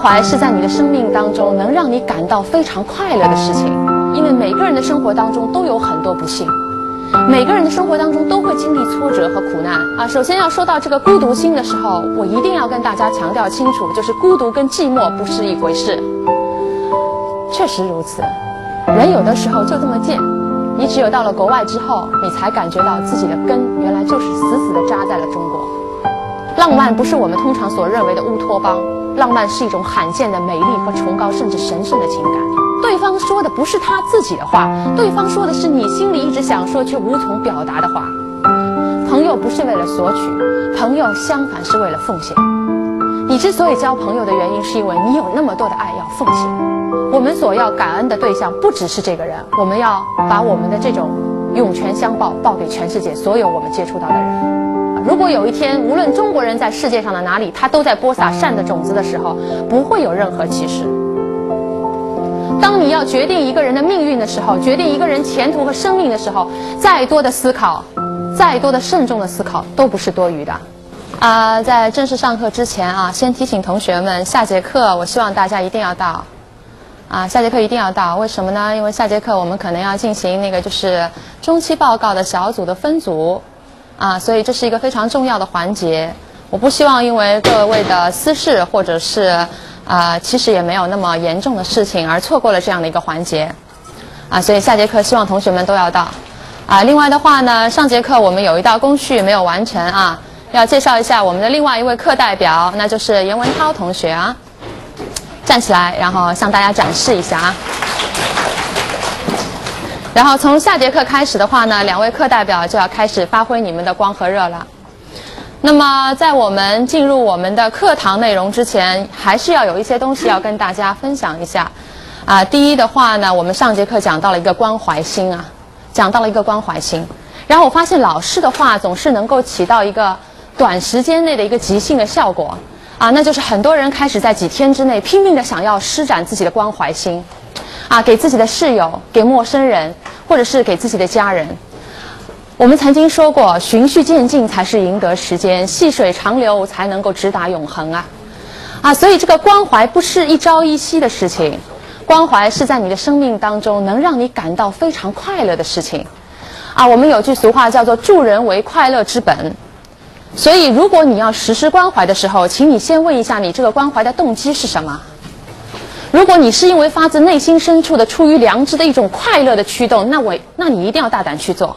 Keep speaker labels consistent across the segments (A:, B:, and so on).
A: 怀是在你的生命当中能让你感到非常快乐的事情，因为每个人的生活当中都有很多不幸，每个人的生活当中都会经历挫折和苦难啊。首先要说到这个孤独心的时候，我一定要跟大家强调清楚，就是孤独跟寂寞不是一回事。确实如此，人有的时候就这么贱，你只有到了国外之后，你才感觉到自己的根原来就是死死地扎在了中国。浪漫不是我们通常所认为的乌托邦。浪漫是一种罕见的美丽和崇高，甚至神圣的情感。对方说的不是他自己的话，对方说的是你心里一直想说却无从表达的话。朋友不是为了索取，朋友相反是为了奉献。你之所以交朋友的原因，是因为你有那么多的爱要奉献。我们所要感恩的对象不只是这个人，我们要把我们的这种涌泉相报报给全世界所有我们接触到的人。如果有一天，无论中国人在世界上的哪里，他都在播撒善的种子的时候，不会有任何歧视。当你要决定一个人的命运的时候，决定一个人前途和生命的时候，再多的思考，再多的慎重的思考，都不是多余的。啊，在正式上课之前啊，先提醒同学们，下节课我希望大家一定要到。啊，下节课一定要到，为什么呢？因为下节课我们可能要进行那个就是中期报告的小组的分组。啊，所以这是一个非常重要的环节。我不希望因为各位的私事，或者是啊，其实也没有那么严重的事情，而错过了这样的一个环节。啊，所以下节课希望同学们都要到。啊，另外的话呢，上节课我们有一道工序没有完成啊，要介绍一下我们的另外一位课代表，那就是严文涛同学啊，站起来，然后向大家展示一下啊。然后从下节课开始的话呢，两位课代表就要开始发挥你们的光和热了。那么在我们进入我们的课堂内容之前，还是要有一些东西要跟大家分享一下。啊，第一的话呢，我们上节课讲到了一个关怀心啊，讲到了一个关怀心。然后我发现老师的话总是能够起到一个短时间内的一个即兴的效果啊，那就是很多人开始在几天之内拼命的想要施展自己的关怀心。啊，给自己的室友，给陌生人，或者是给自己的家人。我们曾经说过，循序渐进才是赢得时间，细水长流才能够直达永恒啊！啊，所以这个关怀不是一朝一夕的事情，关怀是在你的生命当中能让你感到非常快乐的事情。啊，我们有句俗话叫做“助人为快乐之本”，所以如果你要实施关怀的时候，请你先问一下你这个关怀的动机是什么。如果你是因为发自内心深处的、出于良知的一种快乐的驱动，那我，那你一定要大胆去做。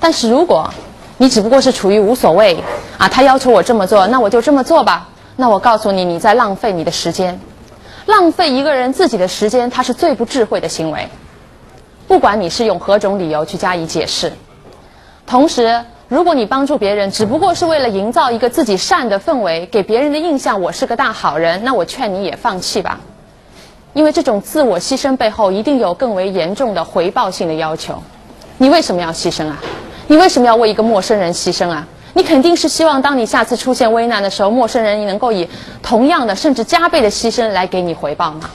A: 但是如果你只不过是处于无所谓啊，他要求我这么做，那我就这么做吧。那我告诉你，你在浪费你的时间，浪费一个人自己的时间，他是最不智慧的行为。不管你是用何种理由去加以解释。同时，如果你帮助别人只不过是为了营造一个自己善的氛围，给别人的印象我是个大好人，那我劝你也放弃吧。因为这种自我牺牲背后一定有更为严重的回报性的要求，你为什么要牺牲啊？你为什么要为一个陌生人牺牲啊？你肯定是希望当你下次出现危难的时候，陌生人能够以同样的甚至加倍的牺牲来给你回报吗？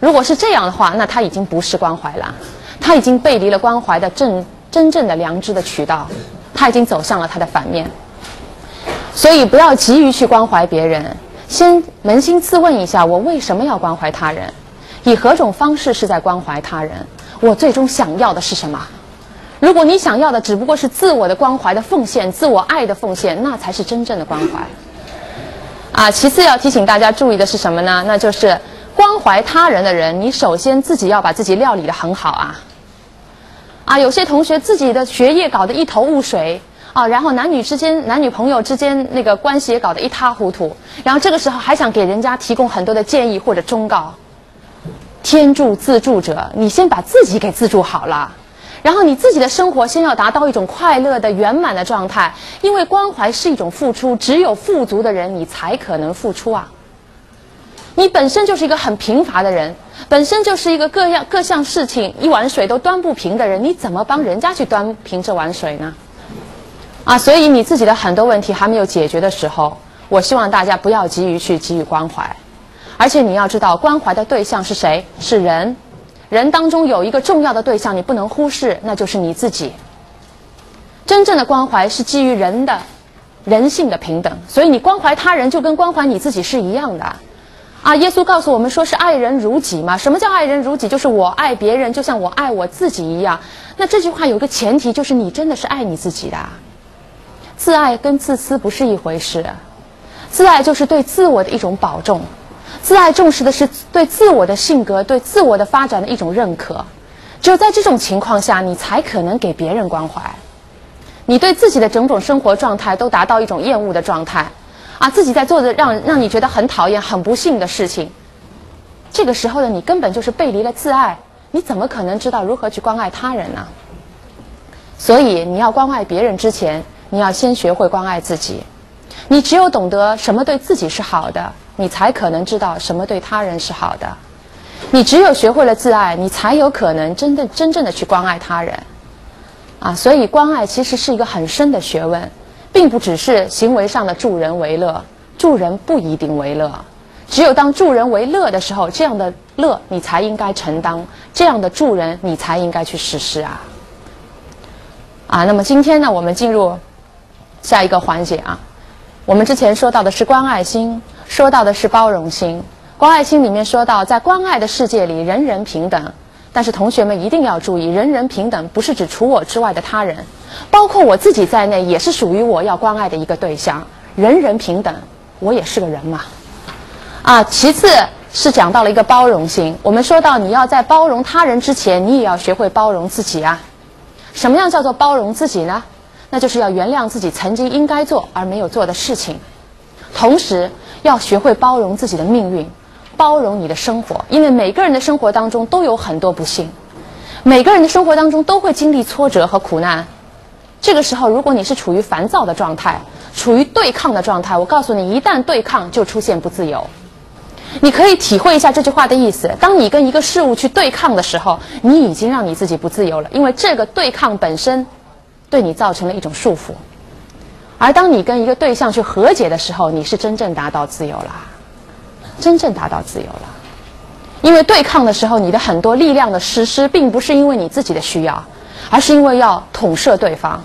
A: 如果是这样的话，那他已经不是关怀了，他已经背离了关怀的正真正的良知的渠道，他已经走向了他的反面。所以不要急于去关怀别人。先扪心自问一下：我为什么要关怀他人？以何种方式是在关怀他人？我最终想要的是什么？如果你想要的只不过是自我的关怀的奉献、自我爱的奉献，那才是真正的关怀。啊，其次要提醒大家注意的是什么呢？那就是关怀他人的人，你首先自己要把自己料理得很好啊。啊，有些同学自己的学业搞得一头雾水。啊，然后男女之间、男女朋友之间那个关系也搞得一塌糊涂，然后这个时候还想给人家提供很多的建议或者忠告。天助自助者，你先把自己给自助好了，然后你自己的生活先要达到一种快乐的圆满的状态，因为关怀是一种付出，只有富足的人你才可能付出啊。你本身就是一个很贫乏的人，本身就是一个各样各项事情一碗水都端不平的人，你怎么帮人家去端平这碗水呢？啊，所以你自己的很多问题还没有解决的时候，我希望大家不要急于去给予关怀，而且你要知道，关怀的对象是谁？是人，人当中有一个重要的对象你不能忽视，那就是你自己。真正的关怀是基于人的人性的平等，所以你关怀他人就跟关怀你自己是一样的。啊，耶稣告诉我们说是爱人如己嘛。什么叫爱人如己？就是我爱别人，就像我爱我自己一样。那这句话有个前提，就是你真的是爱你自己的。自爱跟自私不是一回事。自爱就是对自我的一种保重，自爱重视的是对自我的性格、对自我的发展的一种认可。只有在这种情况下，你才可能给别人关怀。你对自己的种种生活状态都达到一种厌恶的状态。啊，自己在做的让让你觉得很讨厌、很不幸的事情，这个时候的你根本就是背离了自爱，你怎么可能知道如何去关爱他人呢？所以你要关爱别人之前，你要先学会关爱自己。你只有懂得什么对自己是好的，你才可能知道什么对他人是好的。你只有学会了自爱，你才有可能真的真正的去关爱他人。啊，所以关爱其实是一个很深的学问。并不只是行为上的助人为乐，助人不一定为乐。只有当助人为乐的时候，这样的乐你才应该承担，这样的助人你才应该去实施啊！啊，那么今天呢，我们进入下一个环节啊。我们之前说到的是关爱心，说到的是包容心。关爱心里面说到，在关爱的世界里，人人平等。但是同学们一定要注意，人人平等不是指除我之外的他人，包括我自己在内，也是属于我要关爱的一个对象。人人平等，我也是个人嘛。啊，其次是讲到了一个包容心。我们说到，你要在包容他人之前，你也要学会包容自己啊。什么样叫做包容自己呢？那就是要原谅自己曾经应该做而没有做的事情，同时要学会包容自己的命运。包容你的生活，因为每个人的生活当中都有很多不幸，每个人的生活当中都会经历挫折和苦难。这个时候，如果你是处于烦躁的状态，处于对抗的状态，我告诉你，一旦对抗就出现不自由。你可以体会一下这句话的意思：当你跟一个事物去对抗的时候，你已经让你自己不自由了，因为这个对抗本身对你造成了一种束缚。而当你跟一个对象去和解的时候，你是真正达到自由了。真正达到自由了，因为对抗的时候，你的很多力量的实施，并不是因为你自己的需要，而是因为要统摄对方。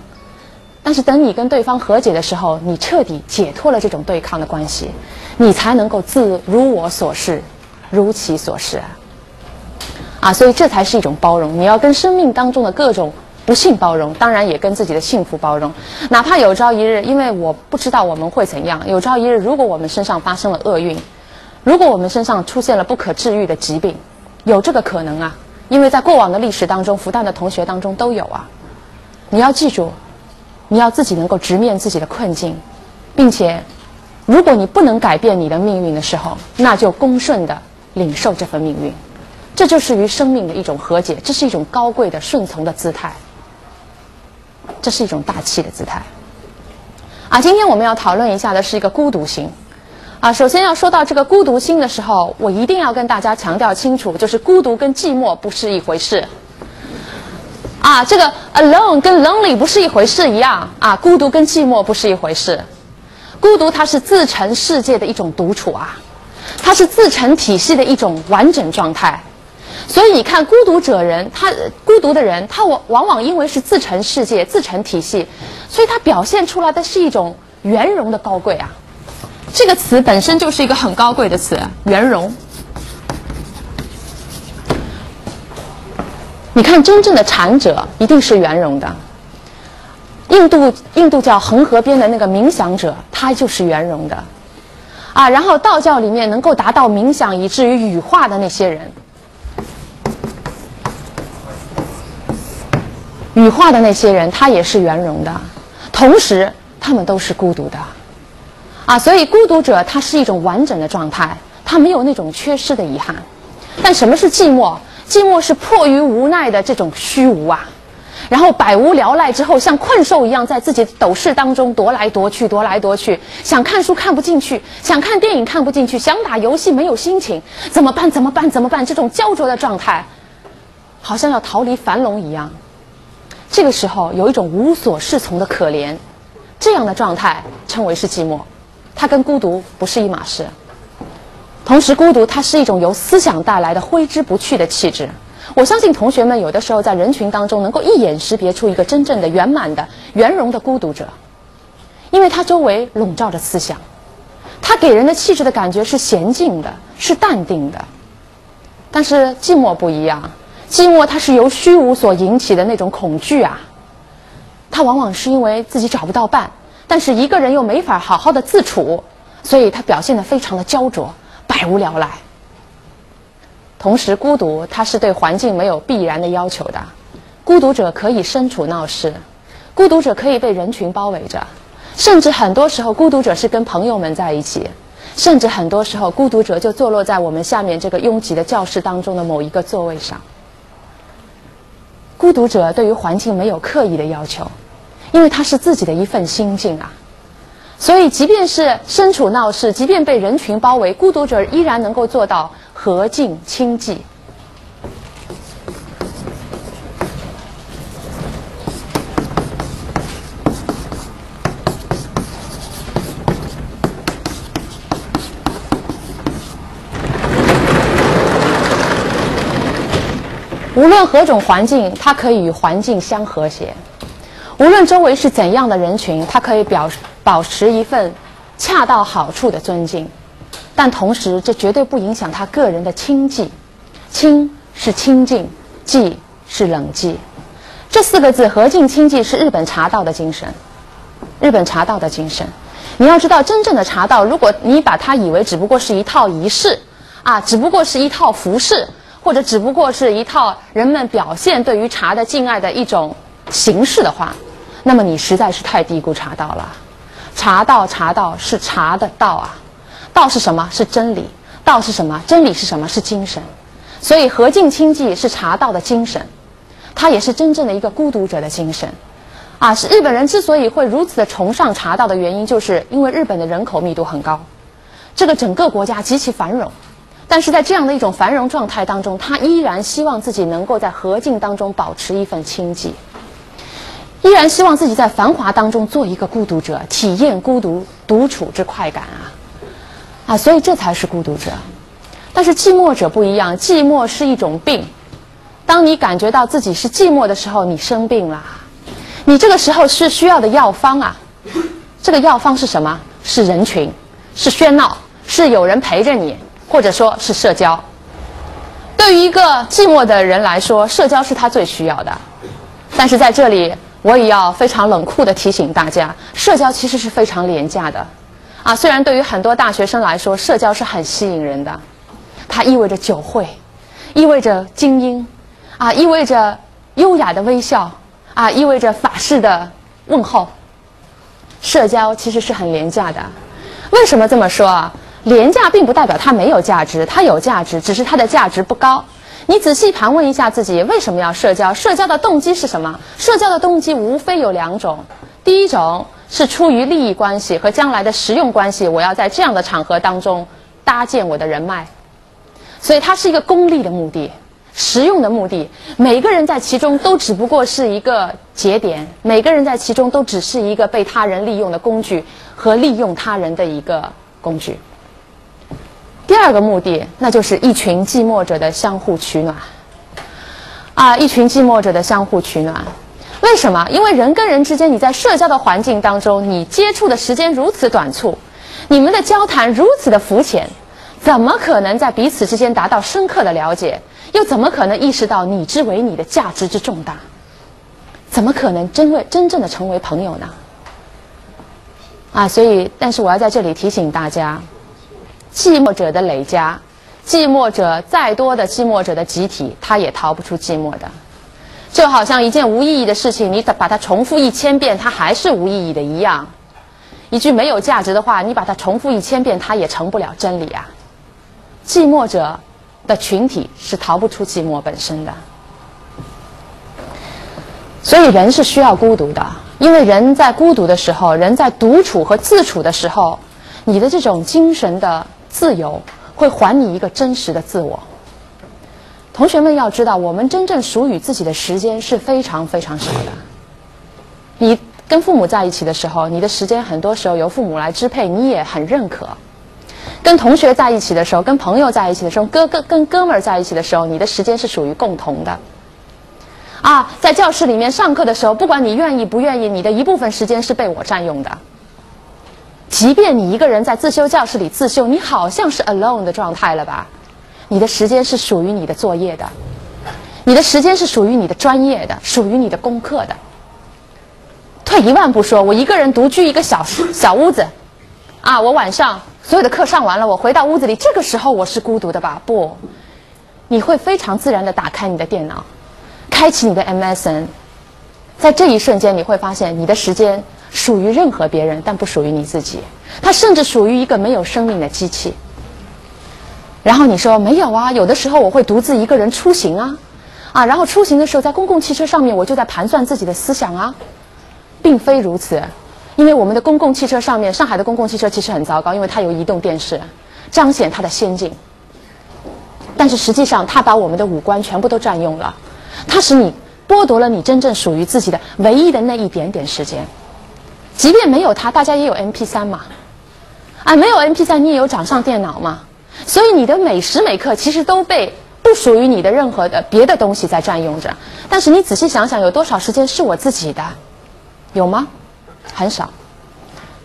A: 但是等你跟对方和解的时候，你彻底解脱了这种对抗的关系，你才能够自如我所示，如其所示。啊，所以这才是一种包容。你要跟生命当中的各种不幸包容，当然也跟自己的幸福包容。哪怕有朝一日，因为我不知道我们会怎样，有朝一日如果我们身上发生了厄运。如果我们身上出现了不可治愈的疾病，有这个可能啊，因为在过往的历史当中，复旦的同学当中都有啊。你要记住，你要自己能够直面自己的困境，并且，如果你不能改变你的命运的时候，那就恭顺的领受这份命运，这就是与生命的一种和解，这是一种高贵的顺从的姿态，这是一种大气的姿态。啊，今天我们要讨论一下的是一个孤独心。啊，首先要说到这个孤独心的时候，我一定要跟大家强调清楚，就是孤独跟寂寞不是一回事。啊，这个 alone 跟 lonely 不是一回事一样啊，孤独跟寂寞不是一回事。孤独它是自成世界的一种独处啊，它是自成体系的一种完整状态。所以你看，孤独者人，他孤独的人，他往往往因为是自成世界、自成体系，所以他表现出来的是一种圆融的高贵啊。这个词本身就是一个很高贵的词，圆融。你看，真正的禅者一定是圆融的。印度印度教恒河边的那个冥想者，他就是圆融的。啊，然后道教里面能够达到冥想以至于羽化的那些人，羽化的那些人，他也是圆融的。同时，他们都是孤独的。啊，所以孤独者他是一种完整的状态，他没有那种缺失的遗憾。但什么是寂寞？寂寞是迫于无奈的这种虚无啊，然后百无聊赖之后，像困兽一样在自己的斗室当中踱来踱去，踱来踱去，想看书看不进去，想看电影看不进去，想打游戏没有心情，怎么办？怎么办？怎么办？这种焦灼的状态，好像要逃离樊笼一样。这个时候有一种无所适从的可怜，这样的状态称为是寂寞。它跟孤独不是一码事。同时，孤独它是一种由思想带来的挥之不去的气质。我相信同学们有的时候在人群当中能够一眼识别出一个真正的圆满的圆融的孤独者，因为他周围笼罩着思想，它给人的气质的感觉是娴静的，是淡定的。但是寂寞不一样，寂寞它是由虚无所引起的那种恐惧啊。它往往是因为自己找不到伴，但是一个人又没法好好的自处，所以他表现得非常的焦灼，百无聊赖。同时，孤独它是对环境没有必然的要求的，孤独者可以身处闹市，孤独者可以被人群包围着，甚至很多时候孤独者是跟朋友们在一起，甚至很多时候孤独者就坐落在我们下面这个拥挤的教室当中的某一个座位上。孤独者对于环境没有刻意的要求，因为他是自己的一份心境啊，所以即便是身处闹市，即便被人群包围，孤独者依然能够做到。和静清寂。无论何种环境，它可以与环境相和谐；无论周围是怎样的人群，它可以表保持一份恰到好处的尊敬。但同时，这绝对不影响他个人的清寂。清是清静，寂是冷寂。这四个字“和静清寂”是日本茶道的精神。日本茶道的精神，你要知道，真正的茶道，如果你把它以为只不过是一套仪式，啊，只不过是一套服饰，或者只不过是一套人们表现对于茶的敬爱的一种形式的话，那么你实在是太低估茶道了。茶道，茶道是茶的道啊。道是什么？是真理。道是什么？真理是什么？是精神。所以和敬清寂是茶道的精神，它也是真正的一个孤独者的精神。啊，是日本人之所以会如此的崇尚茶道的原因，就是因为日本的人口密度很高，这个整个国家极其繁荣，但是在这样的一种繁荣状态当中，他依然希望自己能够在和静当中保持一份清寂，依然希望自己在繁华当中做一个孤独者，体验孤独独处之快感啊。啊，所以这才是孤独者，但是寂寞者不一样，寂寞是一种病。当你感觉到自己是寂寞的时候，你生病了，你这个时候是需要的药方啊。这个药方是什么？是人群，是喧闹，是有人陪着你，或者说是社交。对于一个寂寞的人来说，社交是他最需要的。但是在这里，我也要非常冷酷的提醒大家，社交其实是非常廉价的。啊，虽然对于很多大学生来说，社交是很吸引人的，它意味着酒会，意味着精英，啊，意味着优雅的微笑，啊，意味着法式的问候。社交其实是很廉价的，为什么这么说啊？廉价并不代表它没有价值，它有价值，只是它的价值不高。你仔细盘问一下自己，为什么要社交？社交的动机是什么？社交的动机无非有两种，第一种。是出于利益关系和将来的实用关系，我要在这样的场合当中搭建我的人脉，所以它是一个功利的目的、实用的目的。每个人在其中都只不过是一个节点，每个人在其中都只是一个被他人利用的工具和利用他人的一个工具。第二个目的，那就是一群寂寞者的相互取暖，啊，一群寂寞者的相互取暖。为什么？因为人跟人之间，你在社交的环境当中，你接触的时间如此短促，你们的交谈如此的肤浅，怎么可能在彼此之间达到深刻的了解？又怎么可能意识到你之为你的价值之重大？怎么可能真为真正的成为朋友呢？啊，所以，但是我要在这里提醒大家，寂寞者的累加，寂寞者再多的寂寞者的集体，他也逃不出寂寞的。就好像一件无意义的事情，你把它重复一千遍，它还是无意义的一样；一句没有价值的话，你把它重复一千遍，它也成不了真理啊。寂寞者的群体是逃不出寂寞本身的，所以人是需要孤独的，因为人在孤独的时候，人在独处和自处的时候，你的这种精神的自由会还你一个真实的自我。同学们要知道，我们真正属于自己的时间是非常非常少的。你跟父母在一起的时候，你的时间很多时候由父母来支配，你也很认可；跟同学在一起的时候，跟朋友在一起的时候，哥哥跟哥们儿在一起的时候，你的时间是属于共同的。啊，在教室里面上课的时候，不管你愿意不愿意，你的一部分时间是被我占用的。即便你一个人在自修教室里自修，你好像是 alone 的状态了吧？你的时间是属于你的作业的，你的时间是属于你的专业的，属于你的功课的。退一万步说，我一个人独居一个小小屋子，啊，我晚上所有的课上完了，我回到屋子里，这个时候我是孤独的吧？不，你会非常自然的打开你的电脑，开启你的 MSN，在这一瞬间，你会发现你的时间属于任何别人，但不属于你自己，它甚至属于一个没有生命的机器。然后你说没有啊？有的时候我会独自一个人出行啊，啊，然后出行的时候在公共汽车上面，我就在盘算自己的思想啊。并非如此，因为我们的公共汽车上面，上海的公共汽车其实很糟糕，因为它有移动电视，彰显它的先进。但是实际上，它把我们的五官全部都占用了，它使你剥夺了你真正属于自己的唯一的那一点点时间。即便没有它，大家也有 M P 三嘛，啊，没有 M P 三，你也有掌上电脑嘛。所以你的每时每刻其实都被不属于你的任何的别的东西在占用着。但是你仔细想想，有多少时间是我自己的？有吗？很少。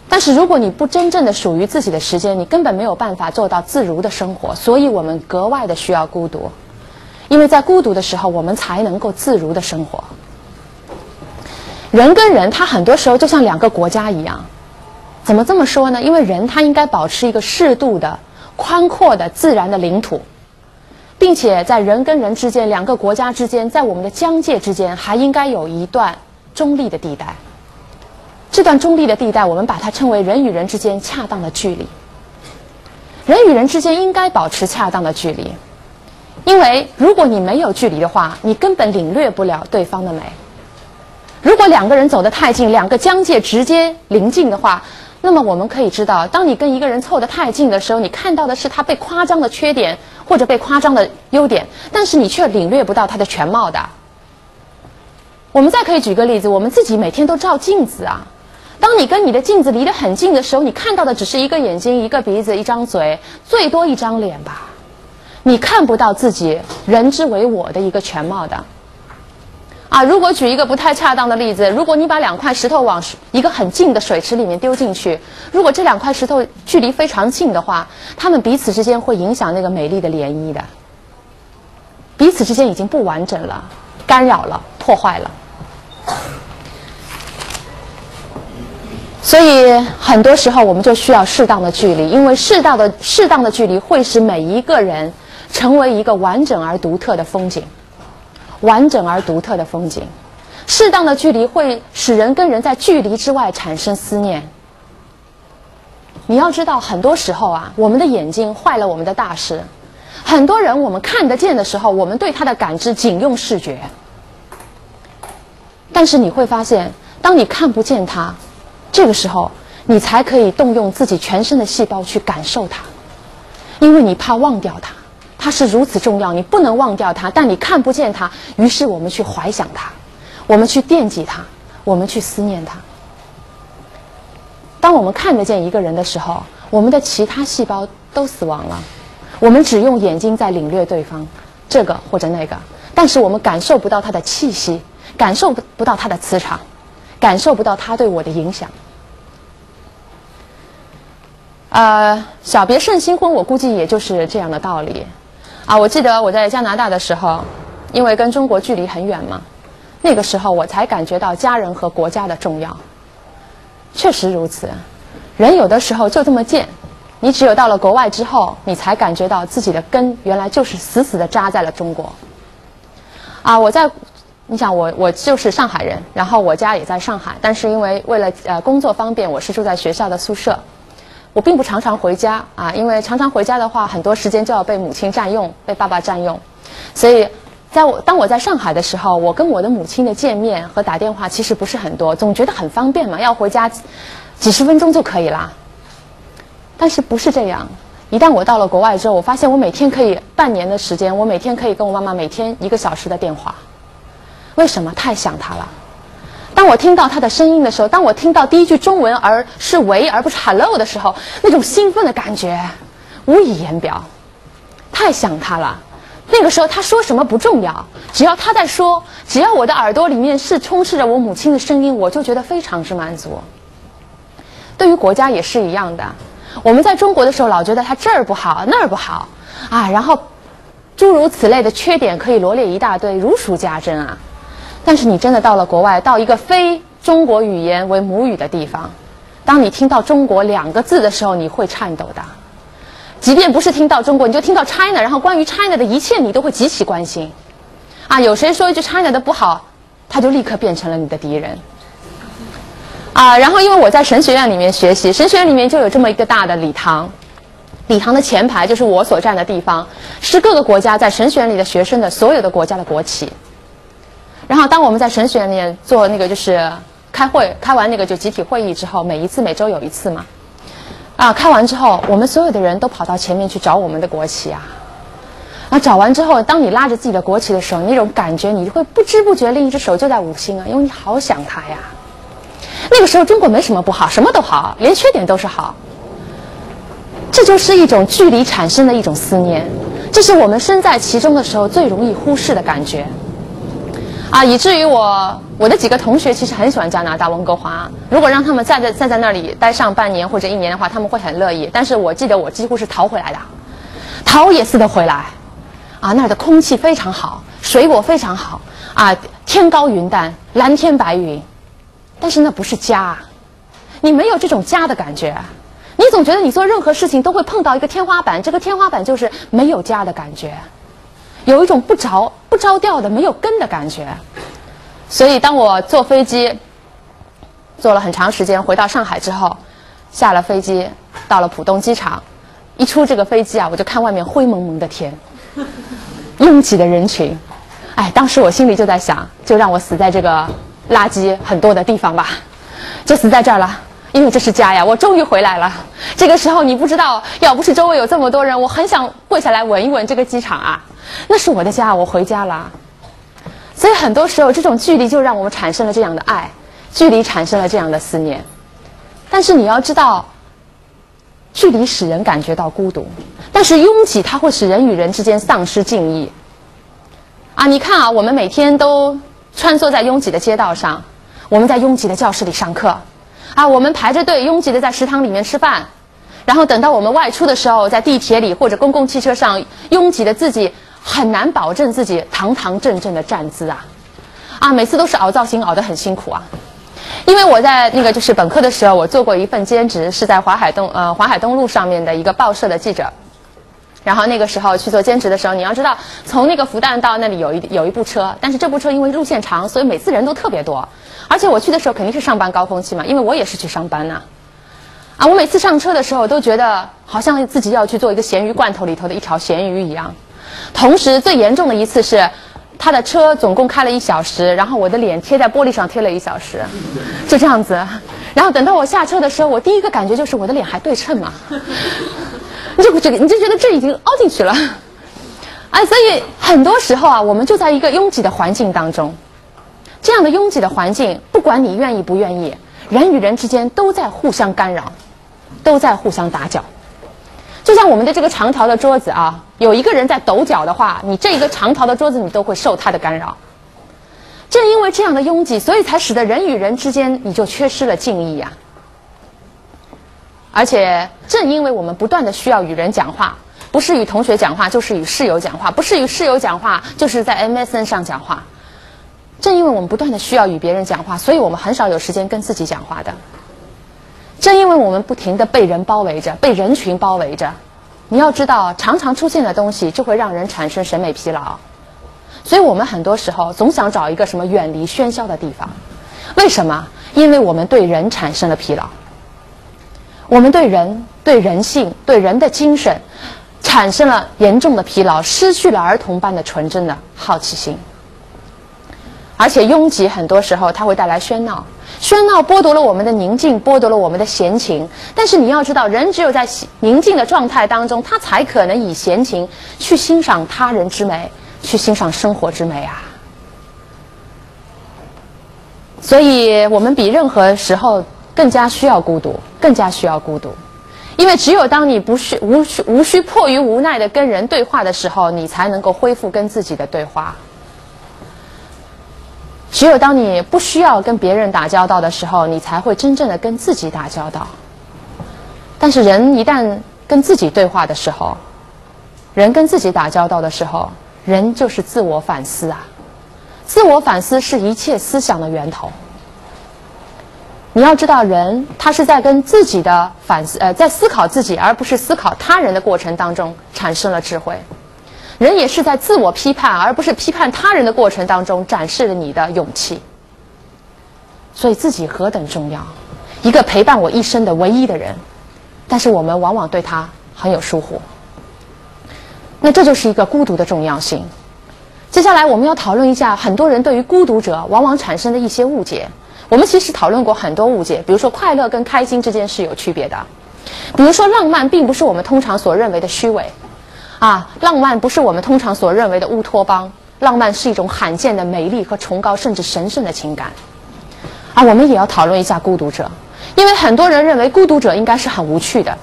A: 但是如果你不真正的属于自己的时间，你根本没有办法做到自如的生活。所以我们格外的需要孤独，因为在孤独的时候，我们才能够自如的生活。人跟人，他很多时候就像两个国家一样。怎么这么说呢？因为人他应该保持一个适度的、宽阔的、自然的领土，并且在人跟人之间、两个国家之间，在我们的疆界之间，还应该有一段中立的地带。这段中立的地带，我们把它称为人与人之间恰当的距离。人与人之间应该保持恰当的距离，因为如果你没有距离的话，你根本领略不了对方的美。如果两个人走得太近，两个疆界直接临近的话，那么我们可以知道，当你跟一个人凑得太近的时候，你看到的是他被夸张的缺点或者被夸张的优点，但是你却领略不到他的全貌的。我们再可以举个例子，我们自己每天都照镜子啊。当你跟你的镜子离得很近的时候，你看到的只是一个眼睛、一个鼻子、一张嘴，最多一张脸吧。你看不到自己“人之为我”的一个全貌的。啊，如果举一个不太恰当的例子，如果你把两块石头往一个很近的水池里面丢进去，如果这两块石头距离非常近的话，它们彼此之间会影响那个美丽的涟漪的。彼此之间已经不完整了，干扰了，破坏了。所以很多时候我们就需要适当的距离，因为适当的适当的距离会使每一个人成为一个完整而独特的风景，完整而独特的风景。适当的距离会使人跟人在距离之外产生思念。你要知道，很多时候啊，我们的眼睛坏了我们的大事。很多人我们看得见的时候，我们对他的感知仅用视觉，但是你会发现，当你看不见他。这个时候，你才可以动用自己全身的细胞去感受他，因为你怕忘掉他，它是如此重要，你不能忘掉它。但你看不见它，于是我们去怀想它，我们去惦记它，我们去思念它。当我们看得见一个人的时候，我们的其他细胞都死亡了，我们只用眼睛在领略对方，这个或者那个，但是我们感受不到他的气息，感受不到他的磁场。感受不到他对我的影响。呃，小别胜新婚，我估计也就是这样的道理。啊，我记得我在加拿大的时候，因为跟中国距离很远嘛，那个时候我才感觉到家人和国家的重要。确实如此，人有的时候就这么贱，你只有到了国外之后，你才感觉到自己的根原来就是死死的扎在了中国。啊，我在。你想我，我就是上海人，然后我家也在上海，但是因为为了呃工作方便，我是住在学校的宿舍，我并不常常回家啊，因为常常回家的话，很多时间就要被母亲占用，被爸爸占用，所以在我当我在上海的时候，我跟我的母亲的见面和打电话其实不是很多，总觉得很方便嘛，要回家几十分钟就可以啦。但是不是这样？一旦我到了国外之后，我发现我每天可以半年的时间，我每天可以跟我妈妈每天一个小时的电话。为什么太想她了？当我听到他的声音的时候，当我听到第一句中文而是喂而不是 hello 的时候，那种兴奋的感觉无以言表。太想他了。那个时候他说什么不重要，只要他在说，只要我的耳朵里面是充斥着我母亲的声音，我就觉得非常之满足。对于国家也是一样的。我们在中国的时候，老觉得他这儿不好，那儿不好，啊，然后诸如此类的缺点可以罗列一大堆，如数家珍啊。但是你真的到了国外，到一个非中国语言为母语的地方，当你听到“中国”两个字的时候，你会颤抖的。即便不是听到中国，你就听到 China，然后关于 China 的一切，你都会极其关心。啊，有谁说一句 China 的不好，他就立刻变成了你的敌人。啊，然后因为我在神学院里面学习，神学院里面就有这么一个大的礼堂，礼堂的前排就是我所站的地方，是各个国家在神学院里的学生的所有的国家的国旗。然后当我们在神学院里面做那个就是开会，开完那个就集体会议之后，每一次每周有一次嘛。啊，开完之后，我们所有的人都跑到前面去找我们的国旗啊！啊，找完之后，当你拉着自己的国旗的时候，那种感觉，你会不知不觉另一只手就在五星啊，因为你好想它呀。那个时候中国没什么不好，什么都好，连缺点都是好。这就是一种距离产生的一种思念，这是我们身在其中的时候最容易忽视的感觉。啊，以至于我我的几个同学其实很喜欢加拿大温哥华。如果让他们再在再在那里待上半年或者一年的话，他们会很乐意。但是我记得我几乎是逃回来的，逃也似的回来。啊，那儿的空气非常好，水果非常好，啊，天高云淡，蓝天白云。但是那不是家，你没有这种家的感觉，你总觉得你做任何事情都会碰到一个天花板，这个天花板就是没有家的感觉。有一种不着不着调的没有根的感觉，所以当我坐飞机坐了很长时间回到上海之后，下了飞机到了浦东机场，一出这个飞机啊，我就看外面灰蒙蒙的天，拥挤的人群，哎，当时我心里就在想，就让我死在这个垃圾很多的地方吧，就死在这儿了，因为这是家呀，我终于回来了。这个时候你不知道，要不是周围有这么多人，我很想跪下来闻一闻这个机场啊。那是我的家，我回家了。所以很多时候，这种距离就让我们产生了这样的爱，距离产生了这样的思念。但是你要知道，距离使人感觉到孤独，但是拥挤它会使人与人之间丧失敬意。啊，你看啊，我们每天都穿梭在拥挤的街道上，我们在拥挤的教室里上课，啊，我们排着队拥挤的在食堂里面吃饭。然后等到我们外出的时候，在地铁里或者公共汽车上，拥挤的自己很难保证自己堂堂正正的站姿啊，啊，每次都是熬造型熬得很辛苦啊。因为我在那个就是本科的时候，我做过一份兼职，是在淮海东呃淮海东路上面的一个报社的记者。然后那个时候去做兼职的时候，你要知道，从那个复旦到那里有一有一部车，但是这部车因为路线长，所以每次人都特别多。而且我去的时候肯定是上班高峰期嘛，因为我也是去上班呐。啊，我每次上车的时候都觉得好像自己要去做一个咸鱼罐头里头的一条咸鱼一样。同时，最严重的一次是，他的车总共开了一小时，然后我的脸贴在玻璃上贴了一小时，就这样子。然后等到我下车的时候，我第一个感觉就是我的脸还对称吗？你就这个，你就觉得这已经凹进去了。哎，所以很多时候啊，我们就在一个拥挤的环境当中，这样的拥挤的环境，不管你愿意不愿意。人与人之间都在互相干扰，都在互相打搅。就像我们的这个长条的桌子啊，有一个人在抖脚的话，你这一个长条的桌子你都会受他的干扰。正因为这样的拥挤，所以才使得人与人之间你就缺失了敬意呀。而且正因为我们不断的需要与人讲话，不是与同学讲话，就是与室友讲话，不是与室友讲话，就是在 MSN 上讲话。正因为我们不断的需要与别人讲话，所以我们很少有时间跟自己讲话的。正因为我们不停的被人包围着，被人群包围着，你要知道，常常出现的东西就会让人产生审美疲劳。所以我们很多时候总想找一个什么远离喧嚣的地方。为什么？因为我们对人产生了疲劳，我们对人、对人性、对人的精神产生了严重的疲劳，失去了儿童般的纯真的好奇心。而且拥挤很多时候它会带来喧闹，喧闹剥夺了我们的宁静，剥夺了我们的闲情。但是你要知道，人只有在宁静的状态当中，他才可能以闲情去欣赏他人之美，去欣赏生活之美啊。所以我们比任何时候更加需要孤独，更加需要孤独，因为只有当你不需无需无需迫于无奈的跟人对话的时候，你才能够恢复跟自己的对话。只有当你不需要跟别人打交道的时候，你才会真正的跟自己打交道。但是人一旦跟自己对话的时候，人跟自己打交道的时候，人就是自我反思啊。自我反思是一切思想的源头。你要知道，人他是在跟自己的反思，呃，在思考自己，而不是思考他人的过程当中产生了智慧。人也是在自我批判，而不是批判他人的过程当中展示了你的勇气。所以自己何等重要，一个陪伴我一生的唯一的人，但是我们往往对他很有疏忽。那这就是一个孤独的重要性。接下来我们要讨论一下很多人对于孤独者往往产生的一些误解。我们其实讨论过很多误解，比如说快乐跟开心之间是有区别的，比如说浪漫并不是我们通常所认为的虚伪，啊，浪漫不是我们通常所认为的乌托邦，浪漫是一种罕见的美丽和崇高甚至神圣的情感。啊，我们也要讨论一下孤独者，因为很多人认为孤独者应该是很无趣的，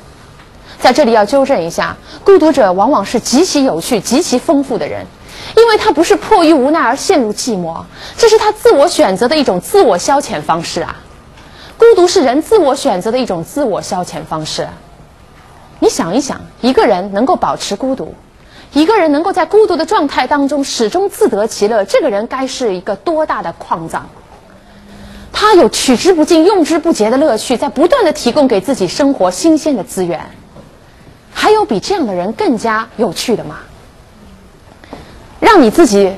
A: 在这里要纠正一下，孤独者往往是极其有趣、极其丰富的人。因为他不是迫于无奈而陷入寂寞，这是他自我选择的一种自我消遣方式啊！孤独是人自我选择的一种自我消遣方式。你想一想，一个人能够保持孤独，一个人能够在孤独的状态当中始终自得其乐，这个人该是一个多大的矿藏？他有取之不尽、用之不竭的乐趣，在不断的提供给自己生活新鲜的资源。还有比这样的人更加有趣的吗？让你自己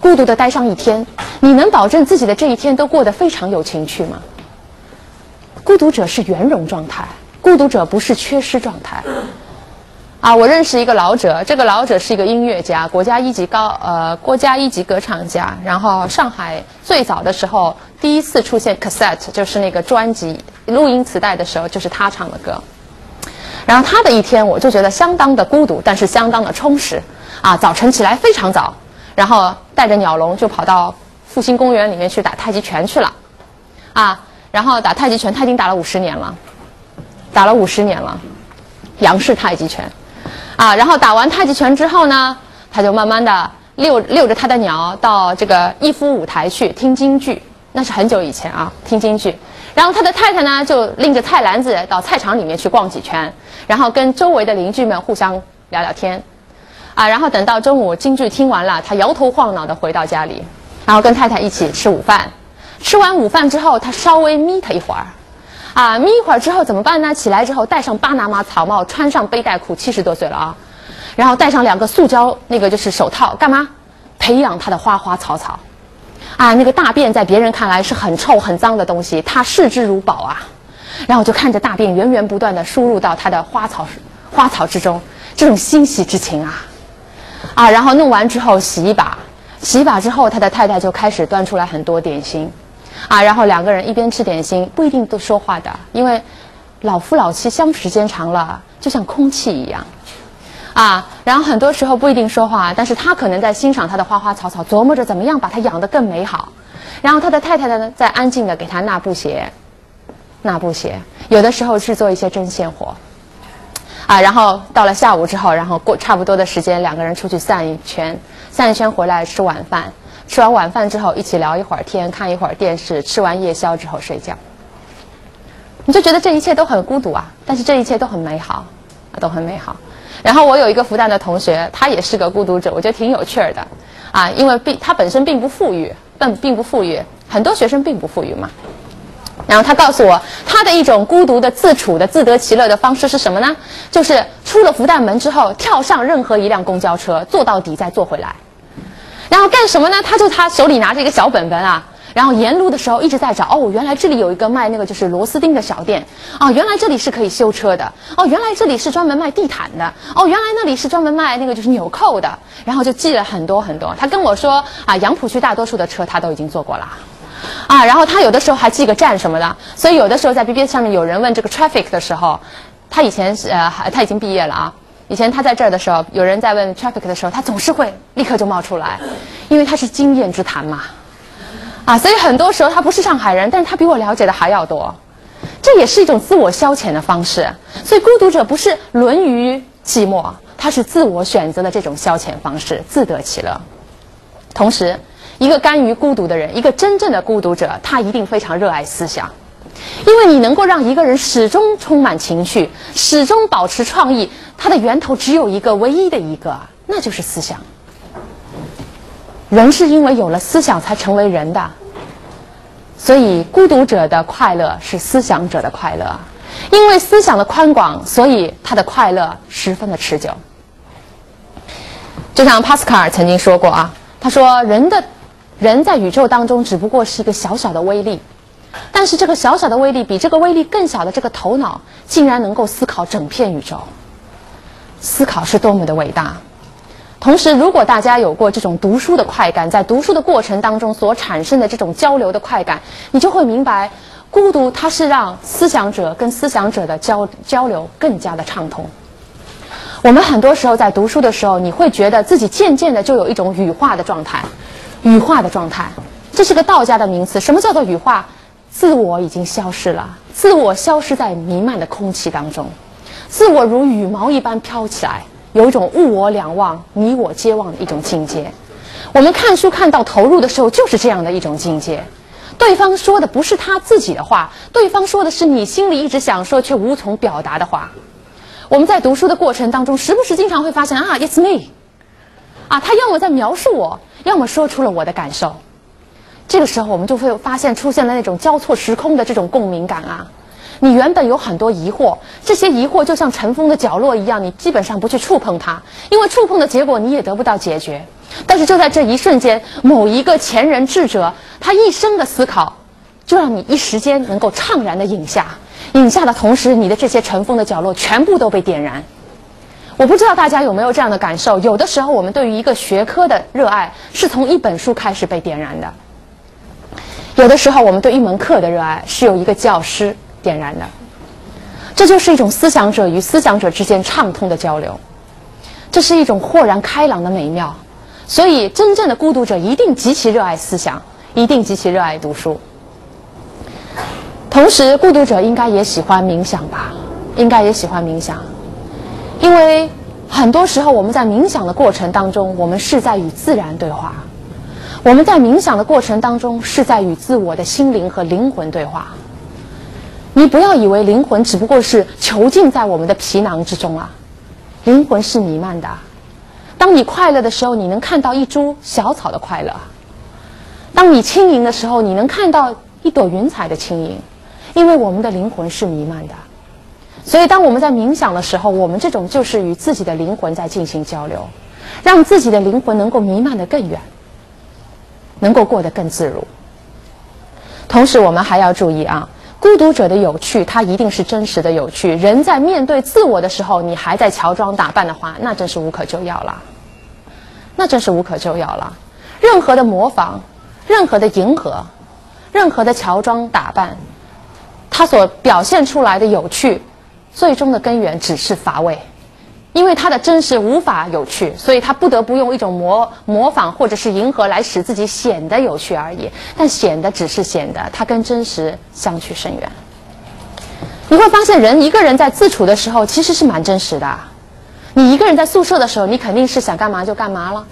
A: 孤独的待上一天，你能保证自己的这一天都过得非常有情趣吗？孤独者是圆融状态，孤独者不是缺失状态。啊，我认识一个老者，这个老者是一个音乐家，国家一级高呃国家一级歌唱家。然后上海最早的时候，第一次出现 cassette 就是那个专辑录音磁带的时候，就是他唱的歌。然后他的一天，我就觉得相当的孤独，但是相当的充实。啊，早晨起来非常早，然后带着鸟笼就跑到复兴公园里面去打太极拳去了，啊，然后打太极拳他已经打了五十年了，打了五十年了，杨氏太极拳，啊，然后打完太极拳之后呢，他就慢慢的遛遛着他的鸟到这个逸夫舞台去听京剧，那是很久以前啊，听京剧，然后他的太太呢就拎着菜篮子到菜场里面去逛几圈，然后跟周围的邻居们互相聊聊天。啊，然后等到中午京剧听完了，他摇头晃脑的回到家里，然后跟太太一起吃午饭。吃完午饭之后，他稍微眯他一会儿，啊，眯一会儿之后怎么办呢？起来之后戴上巴拿马草帽，穿上背带裤，七十多岁了啊，然后戴上两个塑胶那个就是手套，干嘛？培养他的花花草草。啊，那个大便在别人看来是很臭很脏的东西，他视之如宝啊。然后就看着大便源源不断的输入到他的花草花草之中，这种欣喜之情啊。啊，然后弄完之后洗一把，洗一把之后，他的太太就开始端出来很多点心，啊，然后两个人一边吃点心，不一定都说话的，因为老夫老妻相处时间长了，就像空气一样，啊，然后很多时候不一定说话，但是他可能在欣赏他的花花草草，琢磨着怎么样把它养得更美好，然后他的太太呢，在安静的给他纳布鞋，纳布鞋，有的时候是做一些针线活。啊，然后到了下午之后，然后过差不多的时间，两个人出去散一圈，散一圈回来吃晚饭，吃完晚饭之后一起聊一会儿天，看一会儿电视，吃完夜宵之后睡觉。你就觉得这一切都很孤独啊，但是这一切都很美好，啊，都很美好。然后我有一个复旦的同学，他也是个孤独者，我觉得挺有趣儿的，啊，因为并他本身并不富裕，但并不富裕，很多学生并不富裕嘛。然后他告诉我，他的一种孤独的自处的自得其乐的方式是什么呢？就是出了复旦门之后，跳上任何一辆公交车，坐到底再坐回来。然后干什么呢？他就他手里拿着一个小本本啊，然后沿路的时候一直在找。哦，原来这里有一个卖那个就是螺丝钉的小店。哦，原来这里是可以修车的。哦，原来这里是专门卖地毯的。哦，原来那里是专门卖那个就是纽扣的。然后就记了很多很多。他跟我说啊，杨浦区大多数的车他都已经坐过了。啊，然后他有的时候还记个站什么的，所以有的时候在 BBS 上面有人问这个 traffic 的时候，他以前是呃他已经毕业了啊，以前他在这儿的时候，有人在问 traffic 的时候，他总是会立刻就冒出来，因为他是经验之谈嘛，啊，所以很多时候他不是上海人，但是他比我了解的还要多，这也是一种自我消遣的方式，所以孤独者不是沦于寂寞，他是自我选择的这种消遣方式，自得其乐，同时。一个甘于孤独的人，一个真正的孤独者，他一定非常热爱思想，因为你能够让一个人始终充满情绪，始终保持创意，它的源头只有一个，唯一的一个，那就是思想。人是因为有了思想才成为人的，所以孤独者的快乐是思想者的快乐。因为思想的宽广，所以他的快乐十分的持久。就像帕斯卡尔曾经说过啊，他说人的，人在宇宙当中只不过是一个小小的微粒，但是这个小小的微粒比这个微粒更小的这个头脑，竟然能够思考整片宇宙。思考是多么的伟大。同时，如果大家有过这种读书的快感，在读书的过程当中所产生的这种交流的快感，你就会明白，孤独它是让思想者跟思想者的交交流更加的畅通。我们很多时候在读书的时候，你会觉得自己渐渐的就有一种羽化的状态，羽化的状态，这是个道家的名词。什么叫做羽化？自我已经消失了，自我消失在弥漫的空气当中，自我如羽毛一般飘起来。有一种物我两忘、你我皆忘的一种境界。我们看书看到投入的时候，就是这样的一种境界。对方说的不是他自己的话，对方说的是你心里一直想说却无从表达的话。我们在读书的过程当中，时不时经常会发现啊，it's me，啊，他要么在描述我，要么说出了我的感受。这个时候，我们就会发现出现了那种交错时空的这种共鸣感啊。你原本有很多疑惑，这些疑惑就像尘封的角落一样，你基本上不去触碰它，因为触碰的结果你也得不到解决。但是就在这一瞬间，某一个前人智者他一生的思考，就让你一时间能够怅然的饮下，饮下的同时，你的这些尘封的角落全部都被点燃。我不知道大家有没有这样的感受？有的时候，我们对于一个学科的热爱是从一本书开始被点燃的；有的时候，我们对一门课的热爱是由一个教师。点燃的，这就是一种思想者与思想者之间畅通的交流，这是一种豁然开朗的美妙。所以，真正的孤独者一定极其热爱思想，一定极其热爱读书。同时，孤独者应该也喜欢冥想吧？应该也喜欢冥想，因为很多时候我们在冥想的过程当中，我们是在与自然对话；我们在冥想的过程当中，是在与自我的心灵和灵魂对话。你不要以为灵魂只不过是囚禁在我们的皮囊之中啊，灵魂是弥漫的。当你快乐的时候，你能看到一株小草的快乐；当你轻盈的时候，你能看到一朵云彩的轻盈。因为我们的灵魂是弥漫的，所以当我们在冥想的时候，我们这种就是与自己的灵魂在进行交流，让自己的灵魂能够弥漫的更远，能够过得更自如。同时，我们还要注意啊。孤独者的有趣，它一定是真实的有趣。人在面对自我的时候，你还在乔装打扮的话，那真是无可救药了。那真是无可救药了。任何的模仿，任何的迎合，任何的乔装打扮，它所表现出来的有趣，最终的根源只是乏味。因为他的真实无法有趣，所以他不得不用一种模模仿或者是迎合来使自己显得有趣而已。但显得只是显得，他跟真实相去甚远。你会发现，人一个人在自处的时候其实是蛮真实的。你一个人在宿舍的时候，你肯定是想干嘛就干嘛了。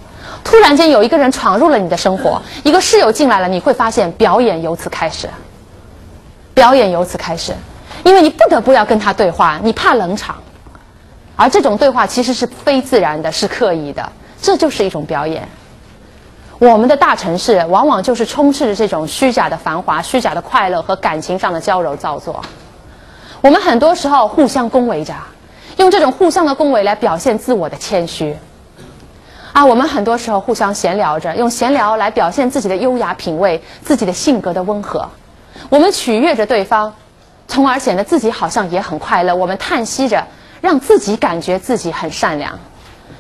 A: 突然间有一个人闯入了你的生活，一个室友进来了，你会发现表演由此开始。表演由此开始，因为你不得不要跟他对话，你怕冷场。而这种对话其实是非自然的，是刻意的，这就是一种表演。我们的大城市往往就是充斥着这种虚假的繁华、虚假的快乐和感情上的娇柔造作。我们很多时候互相恭维着，用这种互相的恭维来表现自我的谦虚。啊，我们很多时候互相闲聊着，用闲聊来表现自己的优雅品味、自己的性格的温和。我们取悦着对方，从而显得自己好像也很快乐。我们叹息着。让自己感觉自己很善良，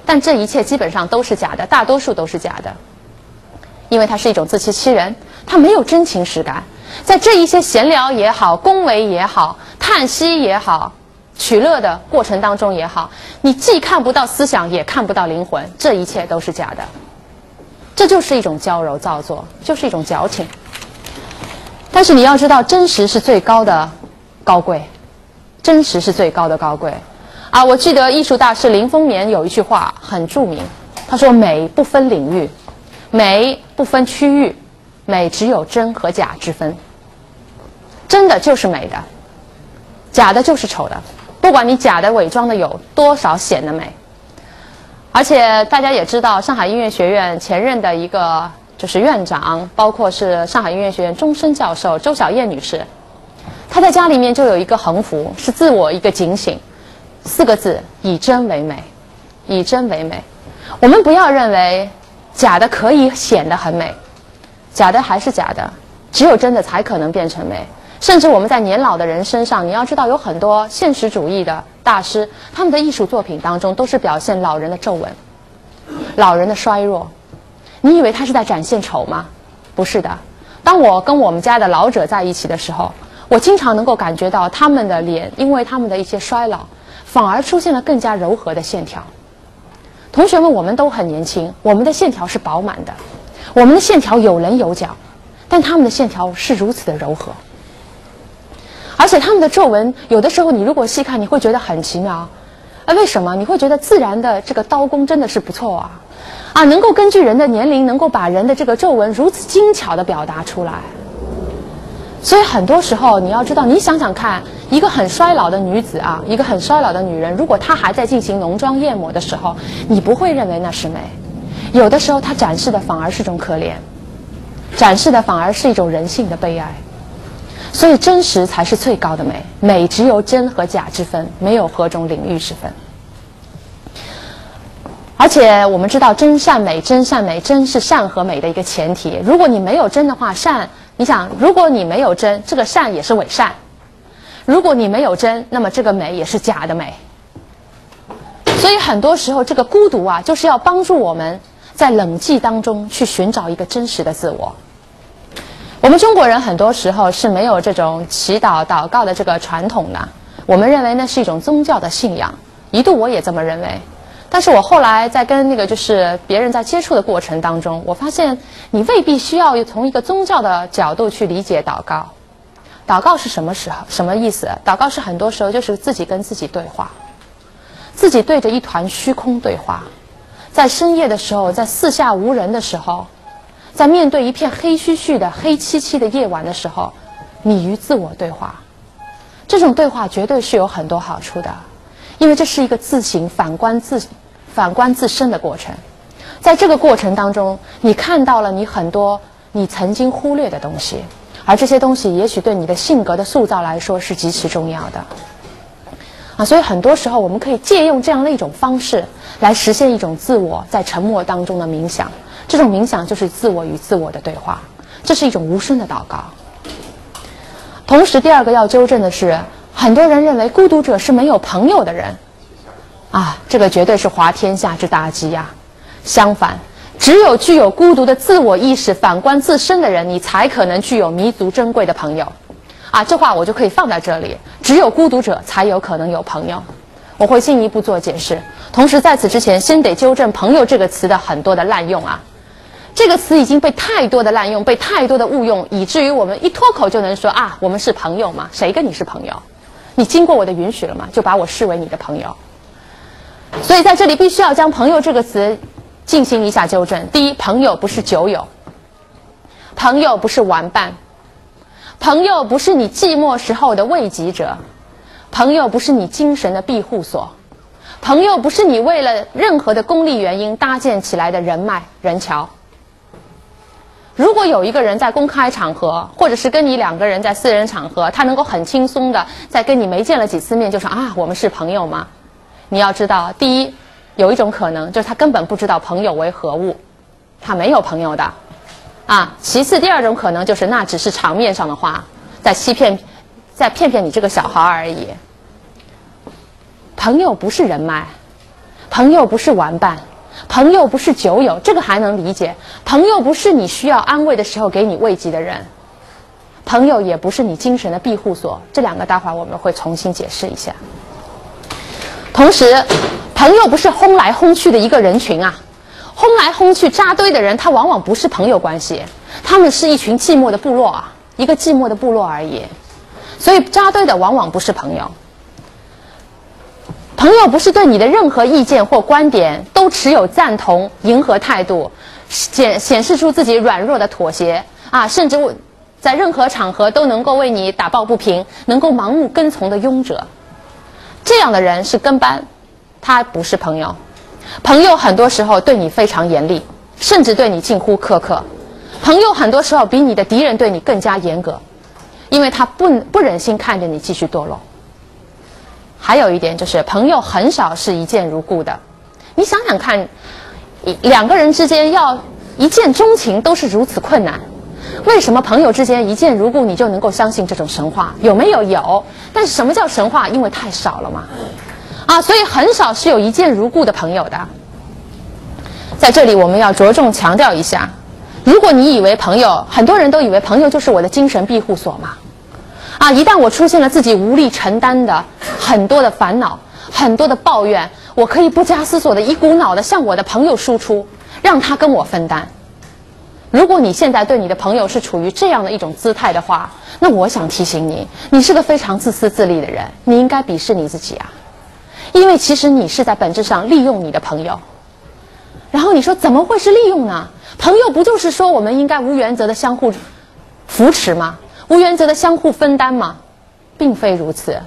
A: 但这一切基本上都是假的，大多数都是假的，因为它是一种自欺欺人，它没有真情实感。在这一些闲聊也好、恭维也好、叹息也好、取乐的过程当中也好，你既看不到思想，也看不到灵魂，这一切都是假的。这就是一种娇柔造作，就是一种矫情。但是你要知道，真实是最高的高贵，真实是最高的高贵。啊，我记得艺术大师林风眠有一句话很著名，他说：“美不分领域，美不分区域，美只有真和假之分。”真的就是美的，假的就是丑的。不管你假的伪装的有多少显得美，而且大家也知道，上海音乐学院前任的一个就是院长，包括是上海音乐学院终身教授周小燕女士，他在家里面就有一个横幅，是自我一个警醒，四个字：以真为美，以真为美。我们不要认为假的可以显得很美，假的还是假的，只有真的才可能变成美。甚至我们在年老的人身上，你要知道，有很多现实主义的大师，他们的艺术作品当中都是表现老人的皱纹、老人的衰弱。你以为他是在展现丑吗？不是的。当我跟我们家的老者在一起的时候，我经常能够感觉到他们的脸，因为他们的一些衰老，反而出现了更加柔和的线条。同学们，我们都很年轻，我们的线条是饱满的，我们的线条有棱有角，但他们的线条是如此的柔和。而且他们的皱纹，有的时候你如果细看，你会觉得很奇妙，啊，为什么？你会觉得自然的这个刀工真的是不错啊，啊，能够根据人的年龄，能够把人的这个皱纹如此精巧的表达出来。所以很多时候你要知道，你想想看，一个很衰老的女子啊，一个很衰老的女人，如果她还在进行浓妆艳抹的时候，你不会认为那是美，有的时候她展示的反而是种可怜，展示的反而是一种人性的悲哀。所以，真实才是最高的美。美只有真和假之分，没有何种领域之分。而且，我们知道真善美，真善美，真是善和美的一个前提。如果你没有真的话，善，你想，如果你没有真，这个善也是伪善；如果你没有真，那么这个美也是假的美。所以，很多时候，这个孤独啊，就是要帮助我们在冷寂当中去寻找一个真实的自我。我们中国人很多时候是没有这种祈祷、祷告的这个传统的。我们认为那是一种宗教的信仰，一度我也这么认为。但是我后来在跟那个就是别人在接触的过程当中，我发现你未必需要从一个宗教的角度去理解祷告。祷告是什么时候？什么意思？祷告是很多时候就是自己跟自己对话，自己对着一团虚空对话，在深夜的时候，在四下无人的时候。在面对一片黑黢黢的、黑漆漆的夜晚的时候，你与自我对话，这种对话绝对是有很多好处的，因为这是一个自省、反观自、反观自身的过程。在这个过程当中，你看到了你很多你曾经忽略的东西，而这些东西也许对你的性格的塑造来说是极其重要的。啊，所以很多时候我们可以借用这样的一种方式来实现一种自我在沉默当中的冥想。这种冥想就是自我与自我的对话，这是一种无声的祷告。同时，第二个要纠正的是，很多人认为孤独者是没有朋友的人，啊，这个绝对是滑天下之大稽呀。相反，只有具有孤独的自我意识、反观自身的人，你才可能具有弥足珍贵的朋友。啊，这话我就可以放在这里。只有孤独者才有可能有朋友。我会进一步做解释。同时，在此之前，先得纠正“朋友”这个词的很多的滥用啊。这个词已经被太多的滥用，被太多的误用，以至于我们一脱口就能说啊，我们是朋友吗？谁跟你是朋友？你经过我的允许了吗？就把我视为你的朋友。所以在这里必须要将“朋友”这个词进行一下纠正。第一，朋友不是酒友，朋友不是玩伴，朋友不是你寂寞时候的慰藉者，朋友不是你精神的庇护所，朋友不是你为了任何的功利原因搭建起来的人脉人桥。如果有一个人在公开场合，或者是跟你两个人在私人场合，他能够很轻松的在跟你没见了几次面就说啊，我们是朋友吗？你要知道，第一，有一种可能就是他根本不知道朋友为何物，他没有朋友的，啊。其次，第二种可能就是那只是场面上的话，在欺骗，在骗骗你这个小孩而已。朋友不是人脉，朋友不是玩伴。朋友不是酒友，这个还能理解。朋友不是你需要安慰的时候给你慰藉的人，朋友也不是你精神的庇护所。这两个待会儿我们会重新解释一下。同时，朋友不是轰来轰去的一个人群啊，轰来轰去扎堆的人，他往往不是朋友关系，他们是一群寂寞的部落啊，一个寂寞的部落而已。所以扎堆的往往不是朋友。朋友不是对你的任何意见或观点都持有赞同、迎合态度，显显示出自己软弱的妥协啊，甚至在任何场合都能够为你打抱不平、能够盲目跟从的庸者。这样的人是跟班，他不是朋友。朋友很多时候对你非常严厉，甚至对你近乎苛刻。朋友很多时候比你的敌人对你更加严格，因为他不不忍心看着你继续堕落。还有一点就是，朋友很少是一见如故的。你想想看，两个人之间要一见钟情都是如此困难，为什么朋友之间一见如故你就能够相信这种神话？有没有？有。但是什么叫神话？因为太少了嘛。啊，所以很少是有一见如故的朋友的。在这里，我们要着重强调一下：如果你以为朋友，很多人都以为朋友就是我的精神庇护所嘛。啊，一旦我出现了自己无力承担的很多的烦恼、很多的抱怨，我可以不加思索的一股脑的向我的朋友输出，让他跟我分担。如果你现在对你的朋友是处于这样的一种姿态的话，那我想提醒你，你是个非常自私自利的人，你应该鄙视你自己啊。因为其实你是在本质上利用你的朋友，然后你说怎么会是利用呢？朋友不就是说我们应该无原则的相互扶持吗？无原则的相互分担吗？并非如此，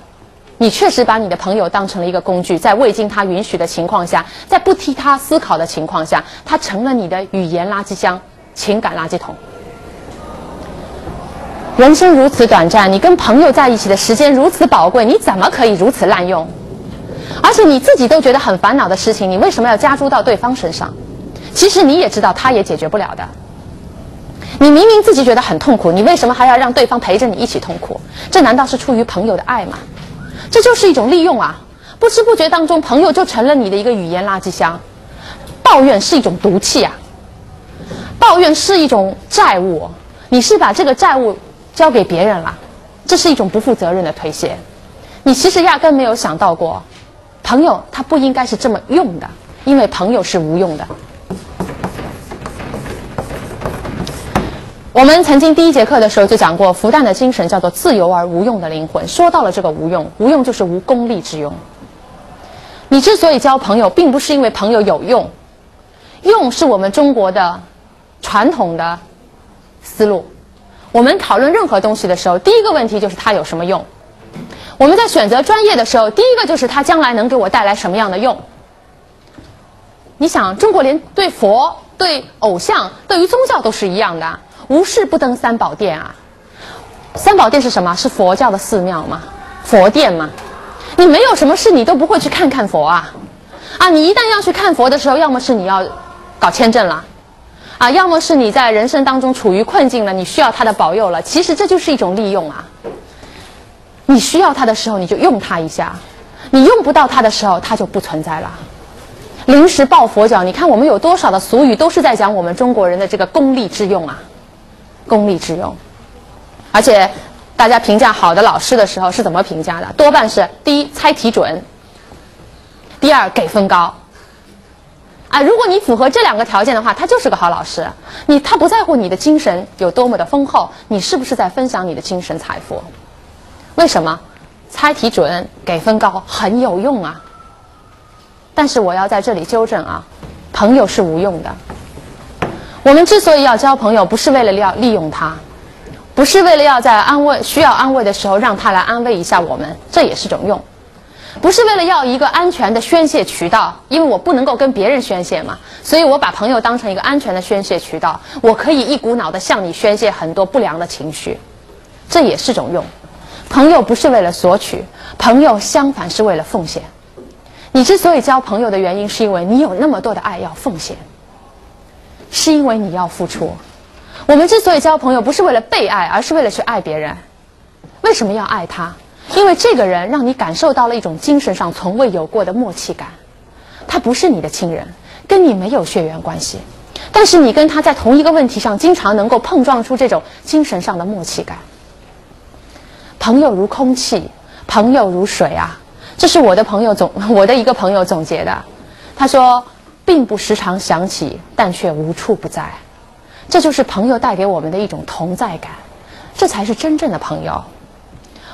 A: 你确实把你的朋友当成了一个工具，在未经他允许的情况下，在不替他思考的情况下，他成了你的语言垃圾箱、情感垃圾桶。人生如此短暂，你跟朋友在一起的时间如此宝贵，你怎么可以如此滥用？而且你自己都觉得很烦恼的事情，你为什么要加诸到对方身上？其实你也知道，他也解决不了的。你明明自己觉得很痛苦，你为什么还要让对方陪着你一起痛苦？这难道是出于朋友的爱吗？这就是一种利用啊！不知不觉当中，朋友就成了你的一个语言垃圾箱。抱怨是一种毒气啊！抱怨是一种债务，你是把这个债务交给别人了，这是一种不负责任的推卸。你其实压根没有想到过。朋友他不应该是这么用的，因为朋友是无用的。我们曾经第一节课的时候就讲过，复旦的精神叫做自由而无用的灵魂。说到了这个无用，无用就是无功利之用。你之所以交朋友，并不是因为朋友有用，用是我们中国的传统的思路。我们讨论任何东西的时候，第一个问题就是它有什么用。我们在选择专业的时候，第一个就是它将来能给我带来什么样的用。你想，中国连对佛、对偶像、对于宗教都是一样的，无事不登三宝殿啊。三宝殿是什么？是佛教的寺庙嘛，佛殿嘛。你没有什么事，你都不会去看看佛啊。啊，你一旦要去看佛的时候，要么是你要搞签证了，啊，要么是你在人生当中处于困境了，你需要他的保佑了。其实这就是一种利用啊。你需要它的时候，你就用它一下；你用不到它的时候，它就不存在了。临时抱佛脚，你看我们有多少的俗语都是在讲我们中国人的这个功利之用啊，功利之用。而且，大家评价好的老师的时候是怎么评价的？多半是第一猜题准，第二给分高。啊，如果你符合这两个条件的话，他就是个好老师。你他不在乎你的精神有多么的丰厚，你是不是在分享你的精神财富？为什么猜题准、给分高很有用啊？但是我要在这里纠正啊，朋友是无用的。我们之所以要交朋友，不是为了要利用他，不是为了要在安慰需要安慰的时候让他来安慰一下我们，这也是种用。不是为了要一个安全的宣泄渠道，因为我不能够跟别人宣泄嘛，所以我把朋友当成一个安全的宣泄渠道，我可以一股脑的向你宣泄很多不良的情绪，这也是种用。朋友不是为了索取，朋友相反是为了奉献。你之所以交朋友的原因，是因为你有那么多的爱要奉献，是因为你要付出。我们之所以交朋友，不是为了被爱，而是为了去爱别人。为什么要爱他？因为这个人让你感受到了一种精神上从未有过的默契感。他不是你的亲人，跟你没有血缘关系，但是你跟他在同一个问题上，经常能够碰撞出这种精神上的默契感。朋友如空气，朋友如水啊！这是我的朋友总，我的一个朋友总结的。他说，并不时常想起，但却无处不在。这就是朋友带给我们的一种同在感，这才是真正的朋友。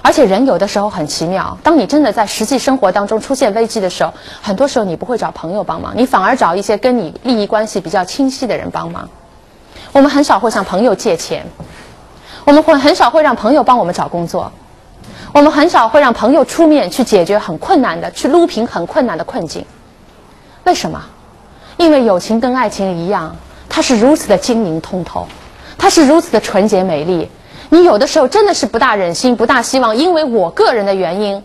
A: 而且人有的时候很奇妙，当你真的在实际生活当中出现危机的时候，很多时候你不会找朋友帮忙，你反而找一些跟你利益关系比较清晰的人帮忙。我们很少会向朋友借钱。我们会很少会让朋友帮我们找工作，我们很少会让朋友出面去解决很困难的、去撸平很困难的困境。为什么？因为友情跟爱情一样，它是如此的晶莹通透，它是如此的纯洁美丽。你有的时候真的是不大忍心、不大希望，因为我个人的原因，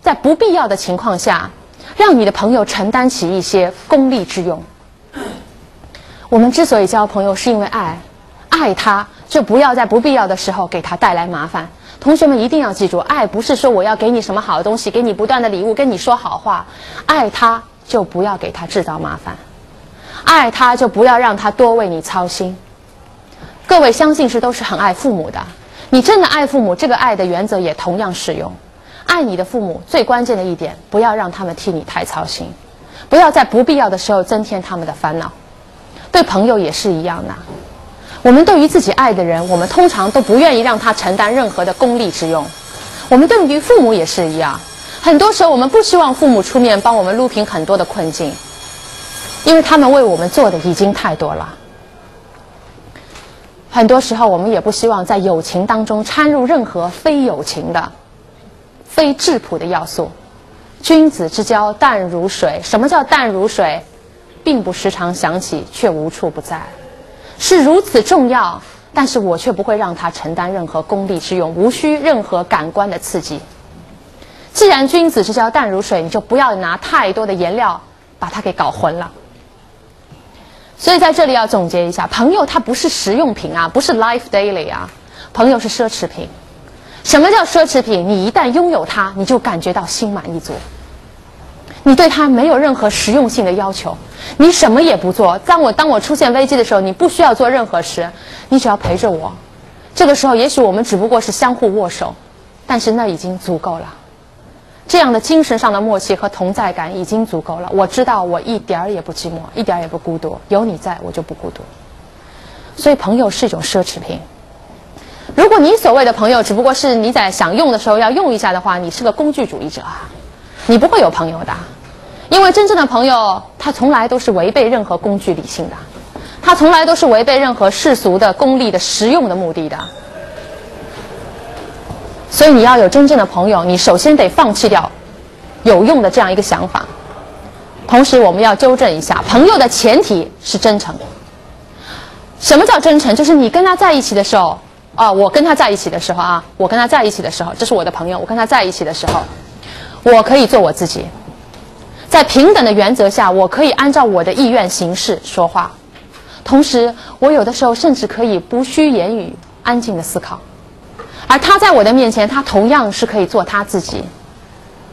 A: 在不必要的情况下，让你的朋友承担起一些功利之用。我们之所以交朋友，是因为爱，爱他就不要在不必要的时候给他带来麻烦。同学们一定要记住，爱不是说我要给你什么好东西，给你不断的礼物，跟你说好话。爱他就不要给他制造麻烦，爱他就不要让他多为你操心。各位相信是都是很爱父母的。你真的爱父母，这个爱的原则也同样适用。爱你的父母最关键的一点，不要让他们替你太操心，不要在不必要的时候增添他们的烦恼。对朋友也是一样的。我们对于自己爱的人，我们通常都不愿意让他承担任何的功利之用。我们对于父母也是一样，很多时候我们不希望父母出面帮我们撸平很多的困境，因为他们为我们做的已经太多了。很多时候，我们也不希望在友情当中掺入任何非友情的、非质朴的要素。君子之交淡如水。什么叫淡如水？并不时常想起，却无处不在，是如此重要。但是我却不会让他承担任何功利之用，无需任何感官的刺激。既然君子之交淡如水，你就不要拿太多的颜料把它给搞混了。所以在这里要总结一下，朋友它不是实用品啊，不是 life daily 啊，朋友是奢侈品。什么叫奢侈品？你一旦拥有它，你就感觉到心满意足。你对它没有任何实用性的要求，你什么也不做。当我当我出现危机的时候，你不需要做任何事，你只要陪着我。这个时候，也许我们只不过是相互握手，但是那已经足够了。这样的精神上的默契和同在感已经足够了。我知道我一点儿也不寂寞，一点儿也不孤独。有你在，我就不孤独。所以，朋友是一种奢侈品。如果你所谓的朋友只不过是你在想用的时候要用一下的话，你是个工具主义者啊！你不会有朋友的，因为真正的朋友他从来都是违背任何工具理性的，他从来都是违背任何世俗的功利的实用的目的的。所以你要有真正的朋友，你首先得放弃掉有用的这样一个想法。同时，我们要纠正一下，朋友的前提是真诚。什么叫真诚？就是你跟他在一起的时候，啊，我跟他在一起的时候啊，我跟他在一起的时候，这是我的朋友。我跟他在一起的时候，我可以做我自己，在平等的原则下，我可以按照我的意愿行事说话。同时，我有的时候甚至可以不需言语，安静的思考。而他在我的面前，他同样是可以做他自己。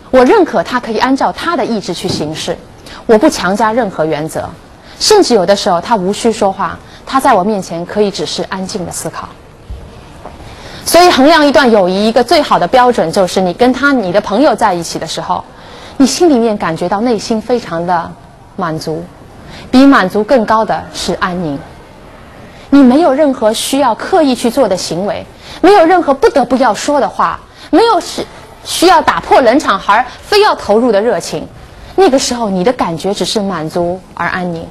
A: 我认可他可以按照他的意志去行事，我不强加任何原则，甚至有的时候他无需说话，他在我面前可以只是安静的思考。所以，衡量一段友谊一个最好的标准，就是你跟他、你的朋友在一起的时候，你心里面感觉到内心非常的满足，比满足更高的是安宁。你没有任何需要刻意去做的行为。没有任何不得不要说的话，没有是需要打破冷场而非要投入的热情，那个时候你的感觉只是满足而安宁，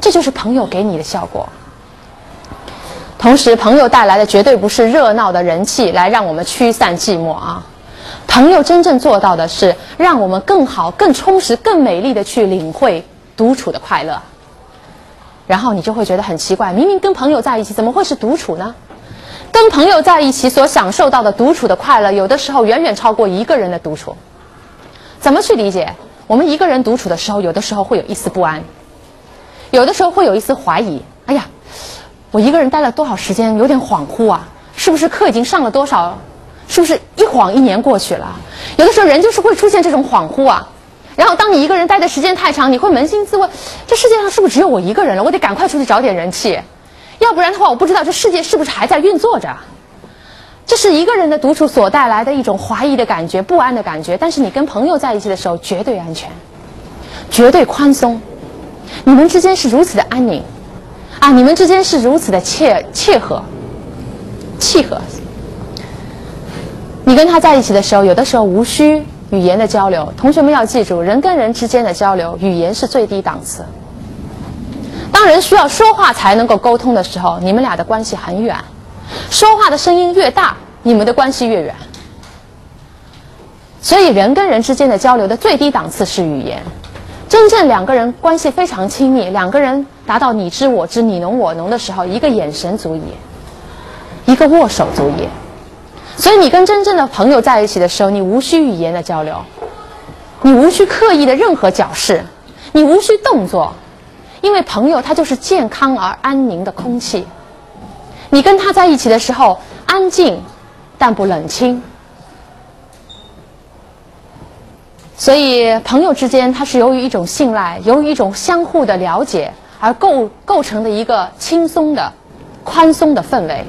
A: 这就是朋友给你的效果。同时，朋友带来的绝对不是热闹的人气来让我们驱散寂寞啊，朋友真正做到的是让我们更好、更充实、更美丽的去领会独处的快乐。然后你就会觉得很奇怪，明明跟朋友在一起，怎么会是独处呢？跟朋友在一起所享受到的独处的快乐，有的时候远远超过一个人的独处。怎么去理解？我们一个人独处的时候，有的时候会有一丝不安，有的时候会有一丝怀疑。哎呀，我一个人待了多少时间，有点恍惚啊！是不是课已经上了多少？是不是一晃一年过去了？有的时候人就是会出现这种恍惚啊。然后当你一个人待的时间太长，你会扪心自问：这世界上是不是只有我一个人了？我得赶快出去找点人气。要不然的话，我不知道这世界是不是还在运作着。这是一个人的独处所带来的一种怀疑的感觉、不安的感觉。但是你跟朋友在一起的时候，绝对安全，绝对宽松。你们之间是如此的安宁，啊，你们之间是如此的切切合、契合。你跟他在一起的时候，有的时候无需语言的交流。同学们要记住，人跟人之间的交流，语言是最低档次。当人需要说话才能够沟通的时候，你们俩的关系很远。说话的声音越大，你们的关系越远。所以，人跟人之间的交流的最低档次是语言。真正两个人关系非常亲密，两个人达到你知我知、你侬我侬的时候，一个眼神足矣，一个握手足矣。所以，你跟真正的朋友在一起的时候，你无需语言的交流，你无需刻意的任何矫饰，你无需动作，因为朋友他就是健康而安宁的空气。你跟他在一起的时候，安静但不冷清。所以，朋友之间，它是由于一种信赖，由于一种相互的了解而构构成的一个轻松的、宽松的氛围。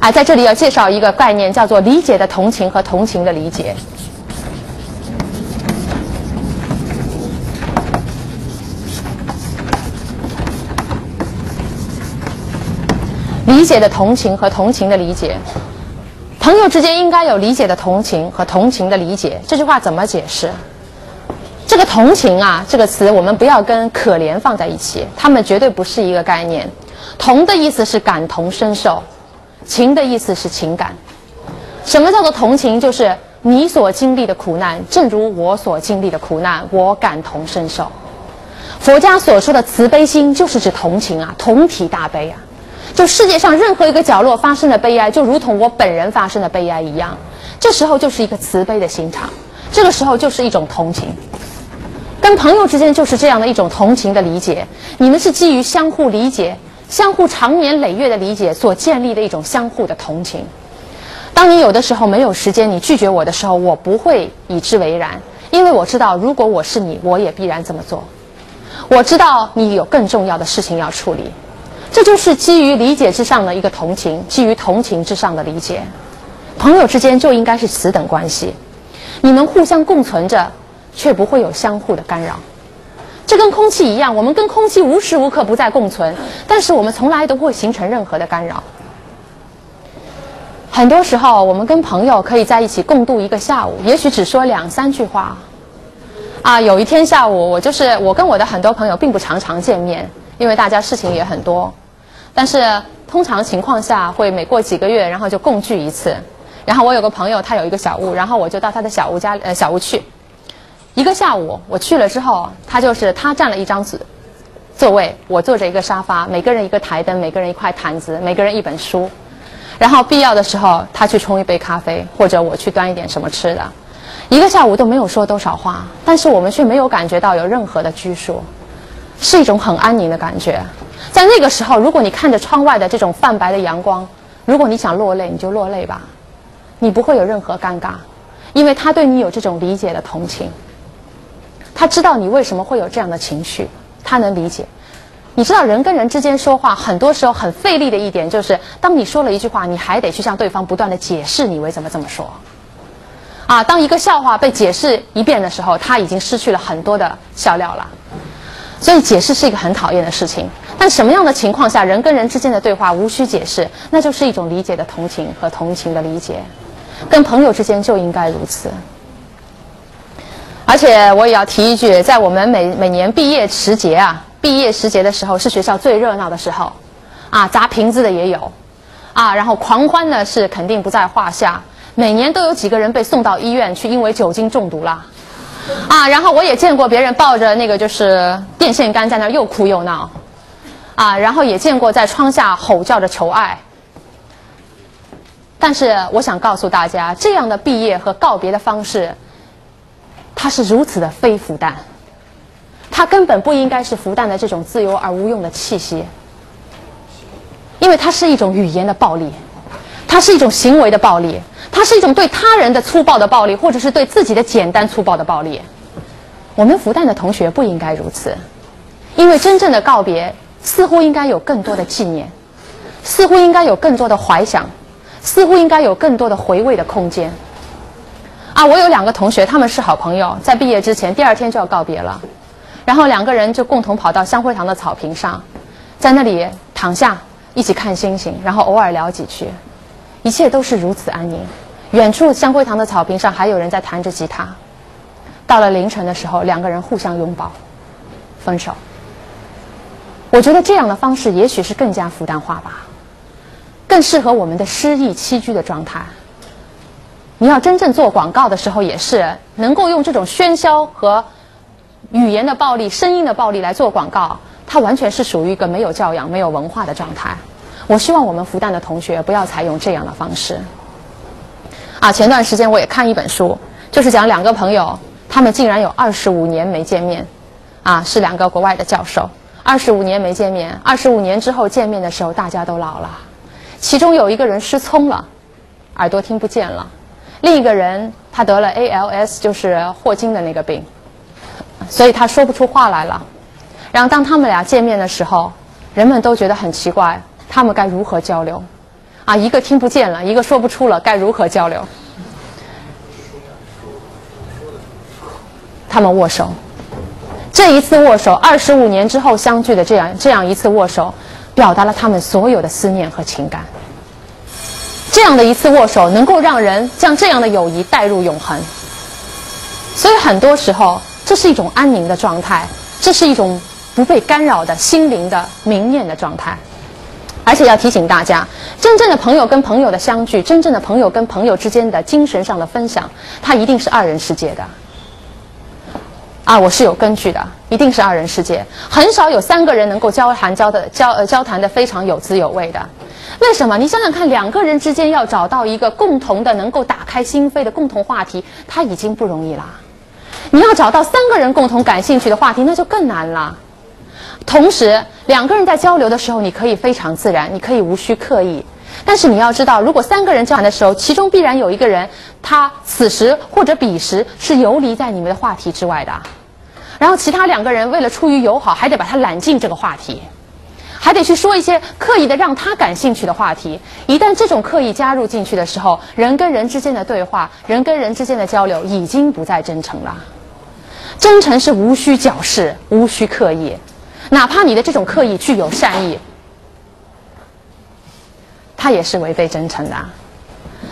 A: 哎，在这里要介绍一个概念，叫做理解的同情和同情的理解。理解的同情和同情的理解，朋友之间应该有理解的同情和同情的理解。这句话怎么解释？这个同情啊，这个词我们不要跟可怜放在一起，他们绝对不是一个概念。同的意思是感同身受，情的意思是情感。什么叫做同情？就是你所经历的苦难，正如我所经历的苦难，我感同身受。佛家所说的慈悲心，就是指同情啊，同体大悲啊。就世界上任何一个角落发生的悲哀，就如同我本人发生的悲哀一样，这时候就是一个慈悲的心肠，这个时候就是一种同情。跟朋友之间就是这样的一种同情的理解，你们是基于相互理解、相互长年累月的理解所建立的一种相互的同情。当你有的时候没有时间，你拒绝我的时候，我不会以之为然，因为我知道，如果我是你，我也必然这么做。我知道你有更重要的事情要处理，这就是基于理解之上的一个同情，基于同情之上的理解。朋友之间就应该是此等关系，你们互相共存着。却不会有相互的干扰，这跟空气一样，我们跟空气无时无刻不在共存，但是我们从来都不会形成任何的干扰。很多时候，我们跟朋友可以在一起共度一个下午，也许只说两三句话。啊，有一天下午，我就是我跟我的很多朋友并不常常见面，因为大家事情也很多，但是通常情况下会每过几个月，然后就共聚一次。然后我有个朋友，他有一个小屋，然后我就到他的小屋家呃小屋去。一个下午，我去了之后，他就是他占了一张子座位，我坐着一个沙发，每个人一个台灯，每个人一块毯子，每个人一本书。然后必要的时候，他去冲一杯咖啡，或者我去端一点什么吃的。一个下午都没有说多少话，但是我们却没有感觉到有任何的拘束，是一种很安宁的感觉。在那个时候，如果你看着窗外的这种泛白的阳光，如果你想落泪，你就落泪吧，你不会有任何尴尬，因为他对你有这种理解的同情。他知道你为什么会有这样的情绪，他能理解。你知道人跟人之间说话，很多时候很费力的一点就是，当你说了一句话，你还得去向对方不断的解释你为什么这么说。啊，当一个笑话被解释一遍的时候，他已经失去了很多的笑料了。所以解释是一个很讨厌的事情。但什么样的情况下，人跟人之间的对话无需解释，那就是一种理解的同情和同情的理解。跟朋友之间就应该如此。而且我也要提一句，在我们每每年毕业时节啊，毕业时节的时候是学校最热闹的时候，啊，砸瓶子的也有，啊，然后狂欢呢是肯定不在话下。每年都有几个人被送到医院去，因为酒精中毒了，啊，然后我也见过别人抱着那个就是电线杆在那又哭又闹，啊，然后也见过在窗下吼叫着求爱。但是我想告诉大家，这样的毕业和告别的方式。它是如此的非复旦，它根本不应该是复旦的这种自由而无用的气息，因为它是一种语言的暴力，它是一种行为的暴力，它是一种对他人的粗暴的暴力，或者是对自己的简单粗暴的暴力。我们复旦的同学不应该如此，因为真正的告别似乎应该有更多的纪念，似乎应该有更多的怀想，似乎应该有更多的回味的空间。啊，我有两个同学，他们是好朋友，在毕业之前第二天就要告别了，然后两个人就共同跑到香灰堂的草坪上，在那里躺下一起看星星，然后偶尔聊几句，一切都是如此安宁。远处香桂堂的草坪上还有人在弹着吉他。到了凌晨的时候，两个人互相拥抱，分手。我觉得这样的方式也许是更加复旦化吧。更适合我们的诗意栖居的状态。你要真正做广告的时候，也是能够用这种喧嚣和语言的暴力、声音的暴力来做广告，它完全是属于一个没有教养、没有文化的状态。我希望我们复旦的同学不要采用这样的方式。啊，前段时间我也看一本书，就是讲两个朋友，他们竟然有二十五年没见面，啊，是两个国外的教授，二十五年没见面，二十五年之后见面的时候，大家都老了，其中有一个人失聪了，耳朵听不见了。另一个人他得了 ALS，就是霍金的那个病，所以他说不出话来了。然后当他们俩见面的时候，人们都觉得很奇怪，他们该如何交流？啊，一个听不见了，一个说不出了，该如何交流？他们握手，这一次握手，二十五年之后相聚的这样这样一次握手，表达了他们所有的思念和情感。这样的一次握手，能够让人将这样的友谊带入永恒。所以很多时候，这是一种安宁的状态，这是一种不被干扰的心灵的明念的状态。而且要提醒大家，真正的朋友跟朋友的相聚，真正的朋友跟朋友之间的精神上的分享，它一定是二人世界的。啊，我是有根据的，一定是二人世界，很少有三个人能够交谈交的交呃交谈的非常有滋有味的。为什么？你想想看，两个人之间要找到一个共同的、能够打开心扉的共同话题，他已经不容易了。你要找到三个人共同感兴趣的话题，那就更难了。同时，两个人在交流的时候，你可以非常自然，你可以无需刻意。但是你要知道，如果三个人交谈的时候，其中必然有一个人，他此时或者彼时是游离在你们的话题之外的。然后，其他两个人为了出于友好，还得把他揽进这个话题。还得去说一些刻意的让他感兴趣的话题。一旦这种刻意加入进去的时候，人跟人之间的对话，人跟人之间的交流已经不再真诚了。真诚是无需矫饰，无需刻意，哪怕你的这种刻意具有善意，它也是违背真诚的。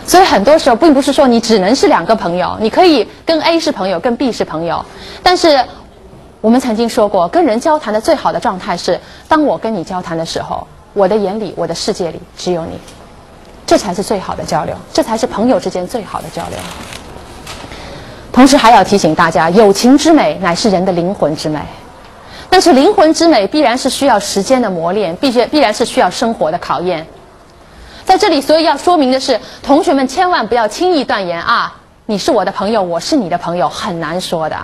A: 所以很多时候，并不是说你只能是两个朋友，你可以跟 A 是朋友，跟 B 是朋友，但是。我们曾经说过，跟人交谈的最好的状态是，当我跟你交谈的时候，我的眼里、我的世界里只有你，这才是最好的交流，这才是朋友之间最好的交流。同时还要提醒大家，友情之美乃是人的灵魂之美，但是灵魂之美必然是需要时间的磨练，必须必然是需要生活的考验。在这里，所以要说明的是，同学们千万不要轻易断言啊，你是我的朋友，我是你的朋友，很难说的。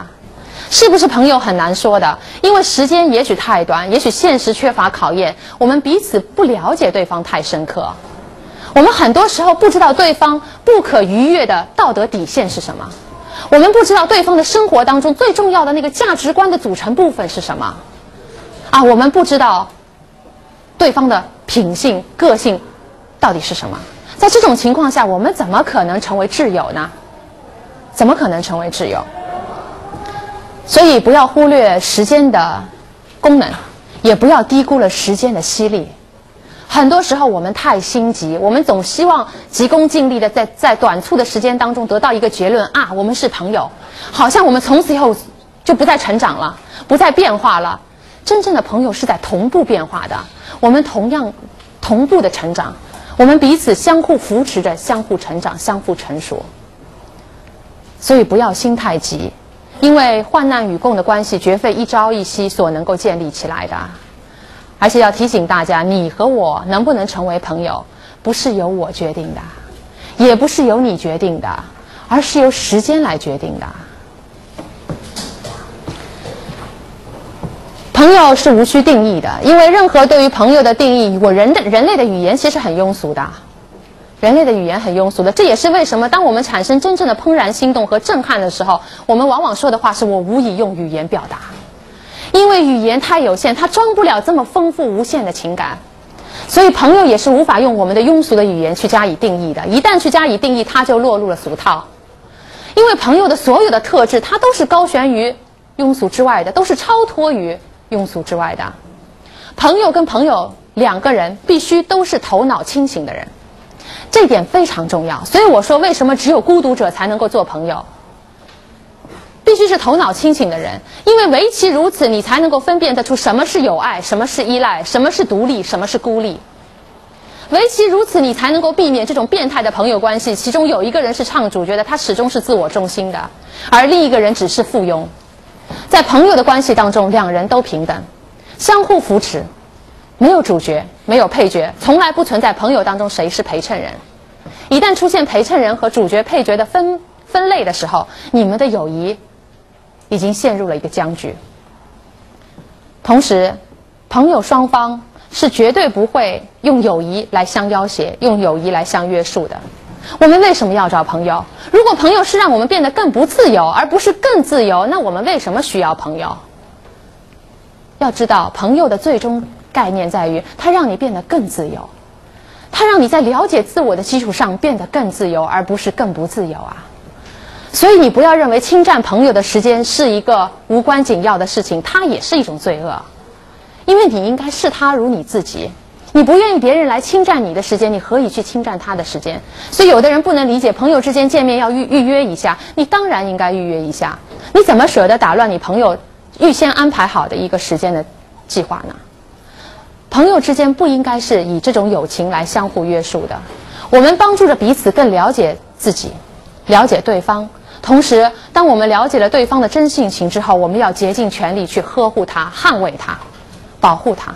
A: 是不是朋友很难说的，因为时间也许太短，也许现实缺乏考验，我们彼此不了解对方太深刻，我们很多时候不知道对方不可逾越的道德底线是什么，我们不知道对方的生活当中最重要的那个价值观的组成部分是什么，啊，我们不知道对方的品性、个性到底是什么，在这种情况下，我们怎么可能成为挚友呢？怎么可能成为挚友？所以不要忽略时间的功能，也不要低估了时间的吸力。很多时候我们太心急，我们总希望急功近利的在在短促的时间当中得到一个结论啊，我们是朋友，好像我们从此以后就不再成长了，不再变化了。真正的朋友是在同步变化的，我们同样同步的成长，我们彼此相互扶持着，相互成长，相互成熟。所以不要心太急。因为患难与共的关系绝非一朝一夕所能够建立起来的，而且要提醒大家，你和我能不能成为朋友，不是由我决定的，也不是由你决定的，而是由时间来决定的。朋友是无需定义的，因为任何对于朋友的定义，我人的人类的语言其实很庸俗的。人类的语言很庸俗的，这也是为什么当我们产生真正的怦然心动和震撼的时候，我们往往说的话是我无以用语言表达，因为语言太有限，它装不了这么丰富无限的情感。所以朋友也是无法用我们的庸俗的语言去加以定义的，一旦去加以定义，它就落入了俗套。因为朋友的所有的特质，它都是高悬于庸俗之外的，都是超脱于庸俗之外的。朋友跟朋友两个人必须都是头脑清醒的人。这点非常重要，所以我说，为什么只有孤独者才能够做朋友？必须是头脑清醒的人，因为唯其如此，你才能够分辨得出什么是友爱，什么是依赖，什么是独立，什么是孤立。唯其如此，你才能够避免这种变态的朋友关系。其中有一个人是唱主角的，他始终是自我中心的，而另一个人只是附庸。在朋友的关系当中，两人都平等，相互扶持，没有主角，没有配角，从来不存在朋友当中谁是陪衬人。一旦出现陪衬人和主角、配角的分分类的时候，你们的友谊已经陷入了一个僵局。同时，朋友双方是绝对不会用友谊来相要挟、用友谊来相约束的。我们为什么要找朋友？如果朋友是让我们变得更不自由，而不是更自由，那我们为什么需要朋友？要知道，朋友的最终概念在于，它让你变得更自由。它让你在了解自我的基础上变得更自由，而不是更不自由啊！所以你不要认为侵占朋友的时间是一个无关紧要的事情，它也是一种罪恶。因为你应该视他如你自己，你不愿意别人来侵占你的时间，你何以去侵占他的时间？所以有的人不能理解，朋友之间见面要预预约一下，你当然应该预约一下。你怎么舍得打乱你朋友预先安排好的一个时间的计划呢？朋友之间不应该是以这种友情来相互约束的。我们帮助着彼此更了解自己，了解对方。同时，当我们了解了对方的真性情之后，我们要竭尽全力去呵护他、捍卫他、保护他。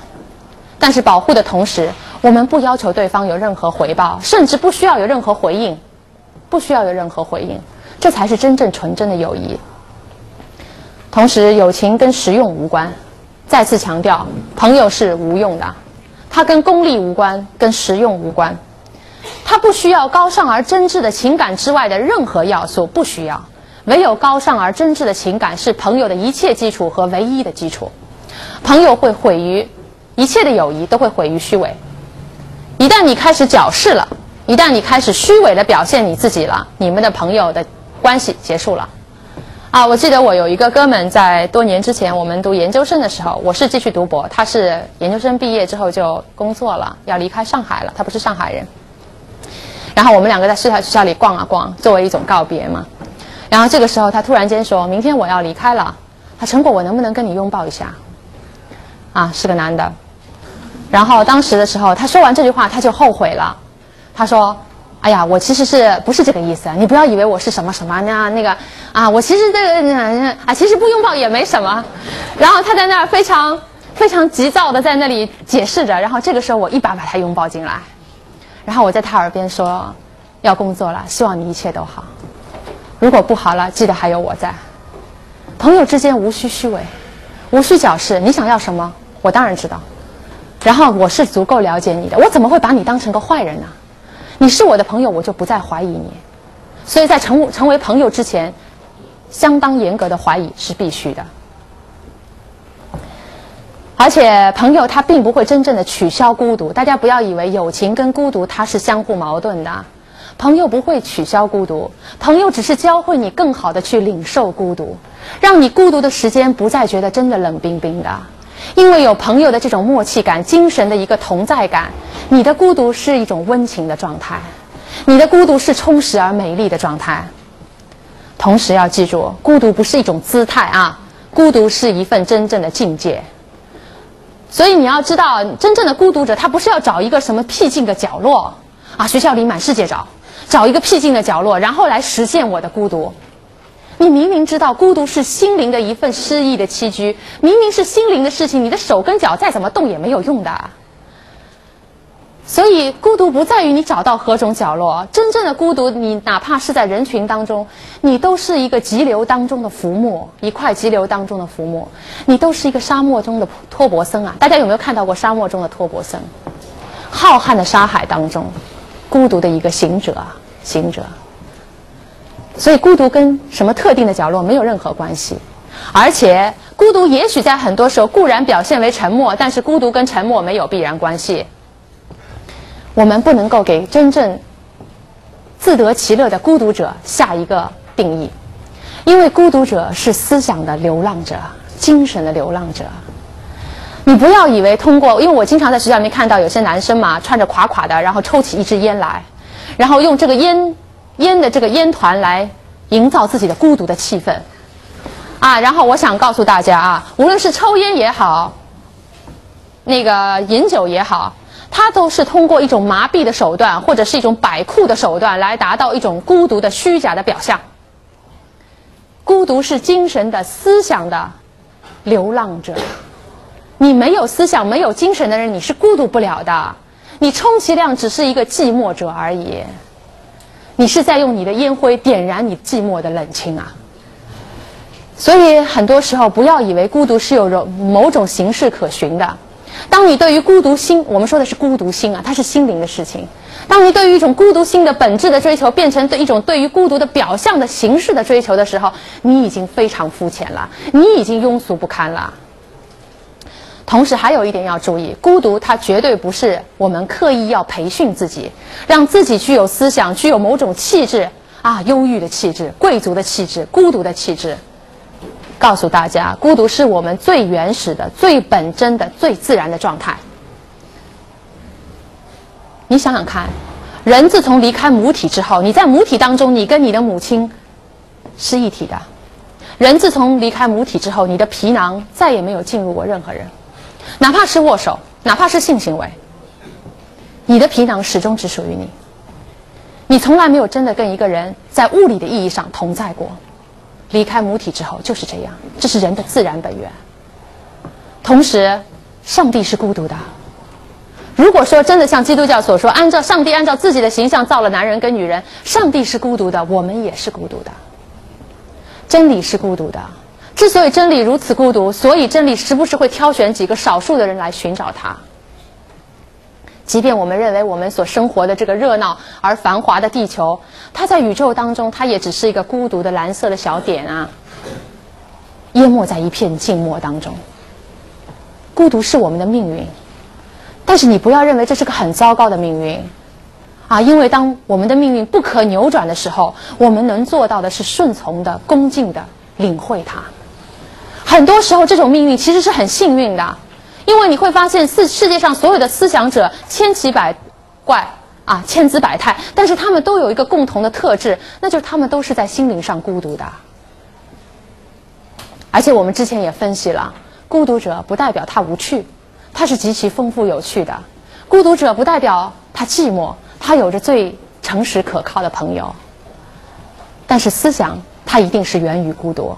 A: 但是，保护的同时，我们不要求对方有任何回报，甚至不需要有任何回应，不需要有任何回应，这才是真正纯真的友谊。同时，友情跟实用无关。再次强调，朋友是无用的，它跟功利无关，跟实用无关，它不需要高尚而真挚的情感之外的任何要素，不需要。唯有高尚而真挚的情感是朋友的一切基础和唯一的基础。朋友会毁于一切的友谊都会毁于虚伪。一旦你开始矫饰了，一旦你开始虚伪的表现你自己了，你们的朋友的关系结束了。啊，我记得我有一个哥们，在多年之前，我们读研究生的时候，我是继续读博，他是研究生毕业之后就工作了，要离开上海了。他不是上海人。然后我们两个在师大学校里逛啊逛，作为一种告别嘛。然后这个时候，他突然间说：“明天我要离开了。”他陈果，我能不能跟你拥抱一下？啊，是个男的。然后当时的时候，他说完这句话，他就后悔了。他说。哎呀，我其实是不是这个意思？你不要以为我是什么什么那那个啊，我其实这个啊，其实不拥抱也没什么。然后他在那儿非常非常急躁的在那里解释着。然后这个时候我一把把他拥抱进来，然后我在他耳边说：“要工作了，希望你一切都好。如果不好了，记得还有我在。朋友之间无需虚伪，无需矫饰。你想要什么，我当然知道。然后我是足够了解你的，我怎么会把你当成个坏人呢？”你是我的朋友，我就不再怀疑你。所以在成成为朋友之前，相当严格的怀疑是必须的。而且，朋友他并不会真正的取消孤独。大家不要以为友情跟孤独它是相互矛盾的。朋友不会取消孤独，朋友只是教会你更好的去领受孤独，让你孤独的时间不再觉得真的冷冰冰的。因为有朋友的这种默契感、精神的一个同在感，你的孤独是一种温情的状态，你的孤独是充实而美丽的状态。同时要记住，孤独不是一种姿态啊，孤独是一份真正的境界。所以你要知道，真正的孤独者，他不是要找一个什么僻静的角落啊，学校里满世界找，找一个僻静的角落，然后来实现我的孤独。你明明知道孤独是心灵的一份诗意的栖居，明明是心灵的事情，你的手跟脚再怎么动也没有用的。所以，孤独不在于你找到何种角落，真正的孤独，你哪怕是在人群当中，你都是一个急流当中的浮木，一块急流当中的浮木，你都是一个沙漠中的托钵僧啊！大家有没有看到过沙漠中的托钵僧？浩瀚的沙海当中，孤独的一个行者，行者。所以，孤独跟什么特定的角落没有任何关系，而且孤独也许在很多时候固然表现为沉默，但是孤独跟沉默没有必然关系。我们不能够给真正自得其乐的孤独者下一个定义，因为孤独者是思想的流浪者，精神的流浪者。你不要以为通过，因为我经常在学校里面看到有些男生嘛，穿着垮垮的，然后抽起一支烟来，然后用这个烟。烟的这个烟团来营造自己的孤独的气氛，啊，然后我想告诉大家啊，无论是抽烟也好，那个饮酒也好，他都是通过一种麻痹的手段，或者是一种摆酷的手段，来达到一种孤独的虚假的表象。孤独是精神的、思想的流浪者。你没有思想、没有精神的人，你是孤独不了的。你充其量只是一个寂寞者而已。你是在用你的烟灰点燃你寂寞的冷清啊！所以很多时候，不要以为孤独是有某种形式可循的。当你对于孤独心，我们说的是孤独心啊，它是心灵的事情。当你对于一种孤独心的本质的追求，变成对一种对于孤独的表象的形式的追求的时候，你已经非常肤浅了，你已经庸俗不堪了。同时还有一点要注意，孤独它绝对不是我们刻意要培训自己，让自己具有思想、具有某种气质啊，忧郁的气质、贵族的气质、孤独的气质。告诉大家，孤独是我们最原始的、最本真的、最自然的状态。你想想看，人自从离开母体之后，你在母体当中，你跟你的母亲是一体的。人自从离开母体之后，你的皮囊再也没有进入过任何人。哪怕是握手，哪怕是性行为，你的皮囊始终只属于你。你从来没有真的跟一个人在物理的意义上同在过。离开母体之后就是这样，这是人的自然本源。同时，上帝是孤独的。如果说真的像基督教所说，按照上帝按照自己的形象造了男人跟女人，上帝是孤独的，我们也是孤独的。真理是孤独的。之所以真理如此孤独，所以真理时不时会挑选几个少数的人来寻找它。即便我们认为我们所生活的这个热闹而繁华的地球，它在宇宙当中，它也只是一个孤独的蓝色的小点啊，淹没在一片静默当中。孤独是我们的命运，但是你不要认为这是个很糟糕的命运，啊，因为当我们的命运不可扭转的时候，我们能做到的是顺从的、恭敬的领会它。很多时候，这种命运其实是很幸运的，因为你会发现，世世界上所有的思想者千奇百怪啊，千姿百态，但是他们都有一个共同的特质，那就是他们都是在心灵上孤独的。而且我们之前也分析了，孤独者不代表他无趣，他是极其丰富有趣的；孤独者不代表他寂寞，他有着最诚实可靠的朋友。但是思想，它一定是源于孤独。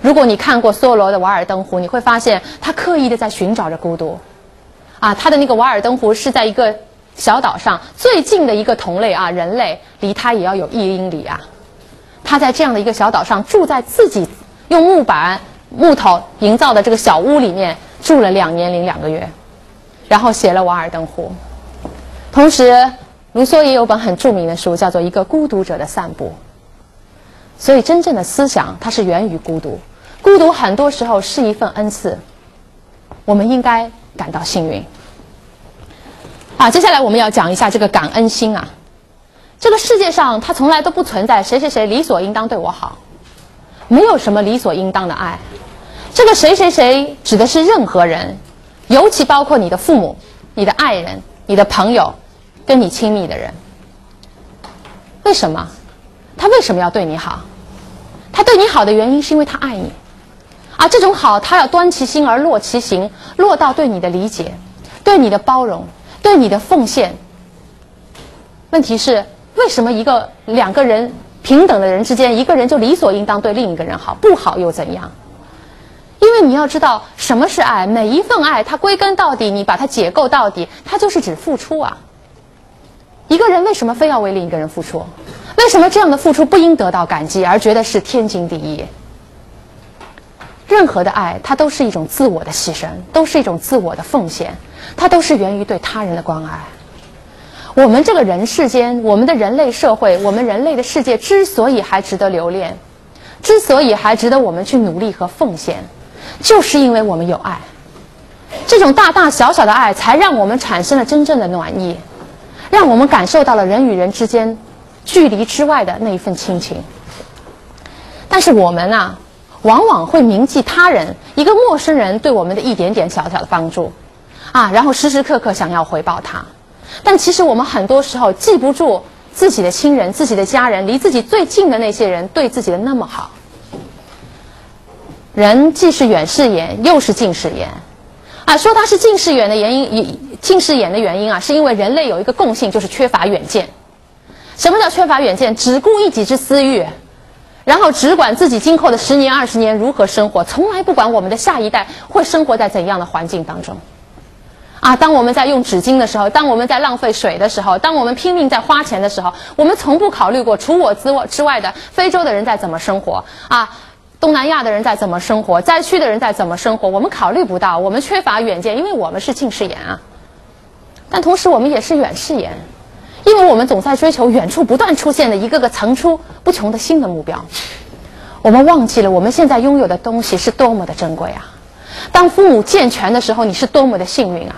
A: 如果你看过梭罗的《瓦尔登湖》，你会发现他刻意的在寻找着孤独。啊，他的那个瓦尔登湖是在一个小岛上，最近的一个同类啊，人类离他也要有一英里啊。他在这样的一个小岛上，住在自己用木板、木头营造的这个小屋里面，住了两年零两个月，然后写了《瓦尔登湖》。同时，卢梭也有本很著名的书，叫做《一个孤独者的散步》。所以，真正的思想它是源于孤独，孤独很多时候是一份恩赐，我们应该感到幸运。啊，接下来我们要讲一下这个感恩心啊。这个世界上它从来都不存在谁谁谁理所应当对我好，没有什么理所应当的爱。这个谁谁谁指的是任何人，尤其包括你的父母、你的爱人、你的朋友，跟你亲密的人。为什么？他为什么要对你好？他对你好的原因是因为他爱你，而这种好，他要端其心而落其行，落到对你的理解、对你的包容、对你的奉献。问题是，为什么一个两个人平等的人之间，一个人就理所应当对另一个人好？不好又怎样？因为你要知道，什么是爱？每一份爱，它归根到底，你把它解构到底，它就是指付出啊。一个人为什么非要为另一个人付出？为什么这样的付出不应得到感激，而觉得是天经地义？任何的爱，它都是一种自我的牺牲，都是一种自我的奉献，它都是源于对他人的关爱。我们这个人世间，我们的人类社会，我们人类的世界之所以还值得留恋，之所以还值得我们去努力和奉献，就是因为我们有爱。这种大大小小的爱，才让我们产生了真正的暖意，让我们感受到了人与人之间。距离之外的那一份亲情，但是我们啊，往往会铭记他人一个陌生人对我们的一点点小小的帮助，啊，然后时时刻刻想要回报他。但其实我们很多时候记不住自己的亲人、自己的家人、离自己最近的那些人对自己的那么好。人既是远视眼，又是近视眼，啊，说他是近视眼的原因，近视眼的原因啊，是因为人类有一个共性，就是缺乏远见。什么叫缺乏远见？只顾一己之私欲，然后只管自己今后的十年、二十年如何生活，从来不管我们的下一代会生活在怎样的环境当中。啊，当我们在用纸巾的时候，当我们在浪费水的时候，当我们拼命在花钱的时候，我们从不考虑过除我之外之外的非洲的人在怎么生活啊。东南亚的人在怎么生活？灾区的人在怎么生活？我们考虑不到，我们缺乏远见，因为我们是近视眼啊。但同时，我们也是远视眼，因为我们总在追求远处不断出现的一个个层出不穷的新的目标。我们忘记了我们现在拥有的东西是多么的珍贵啊！当父母健全的时候，你是多么的幸运啊！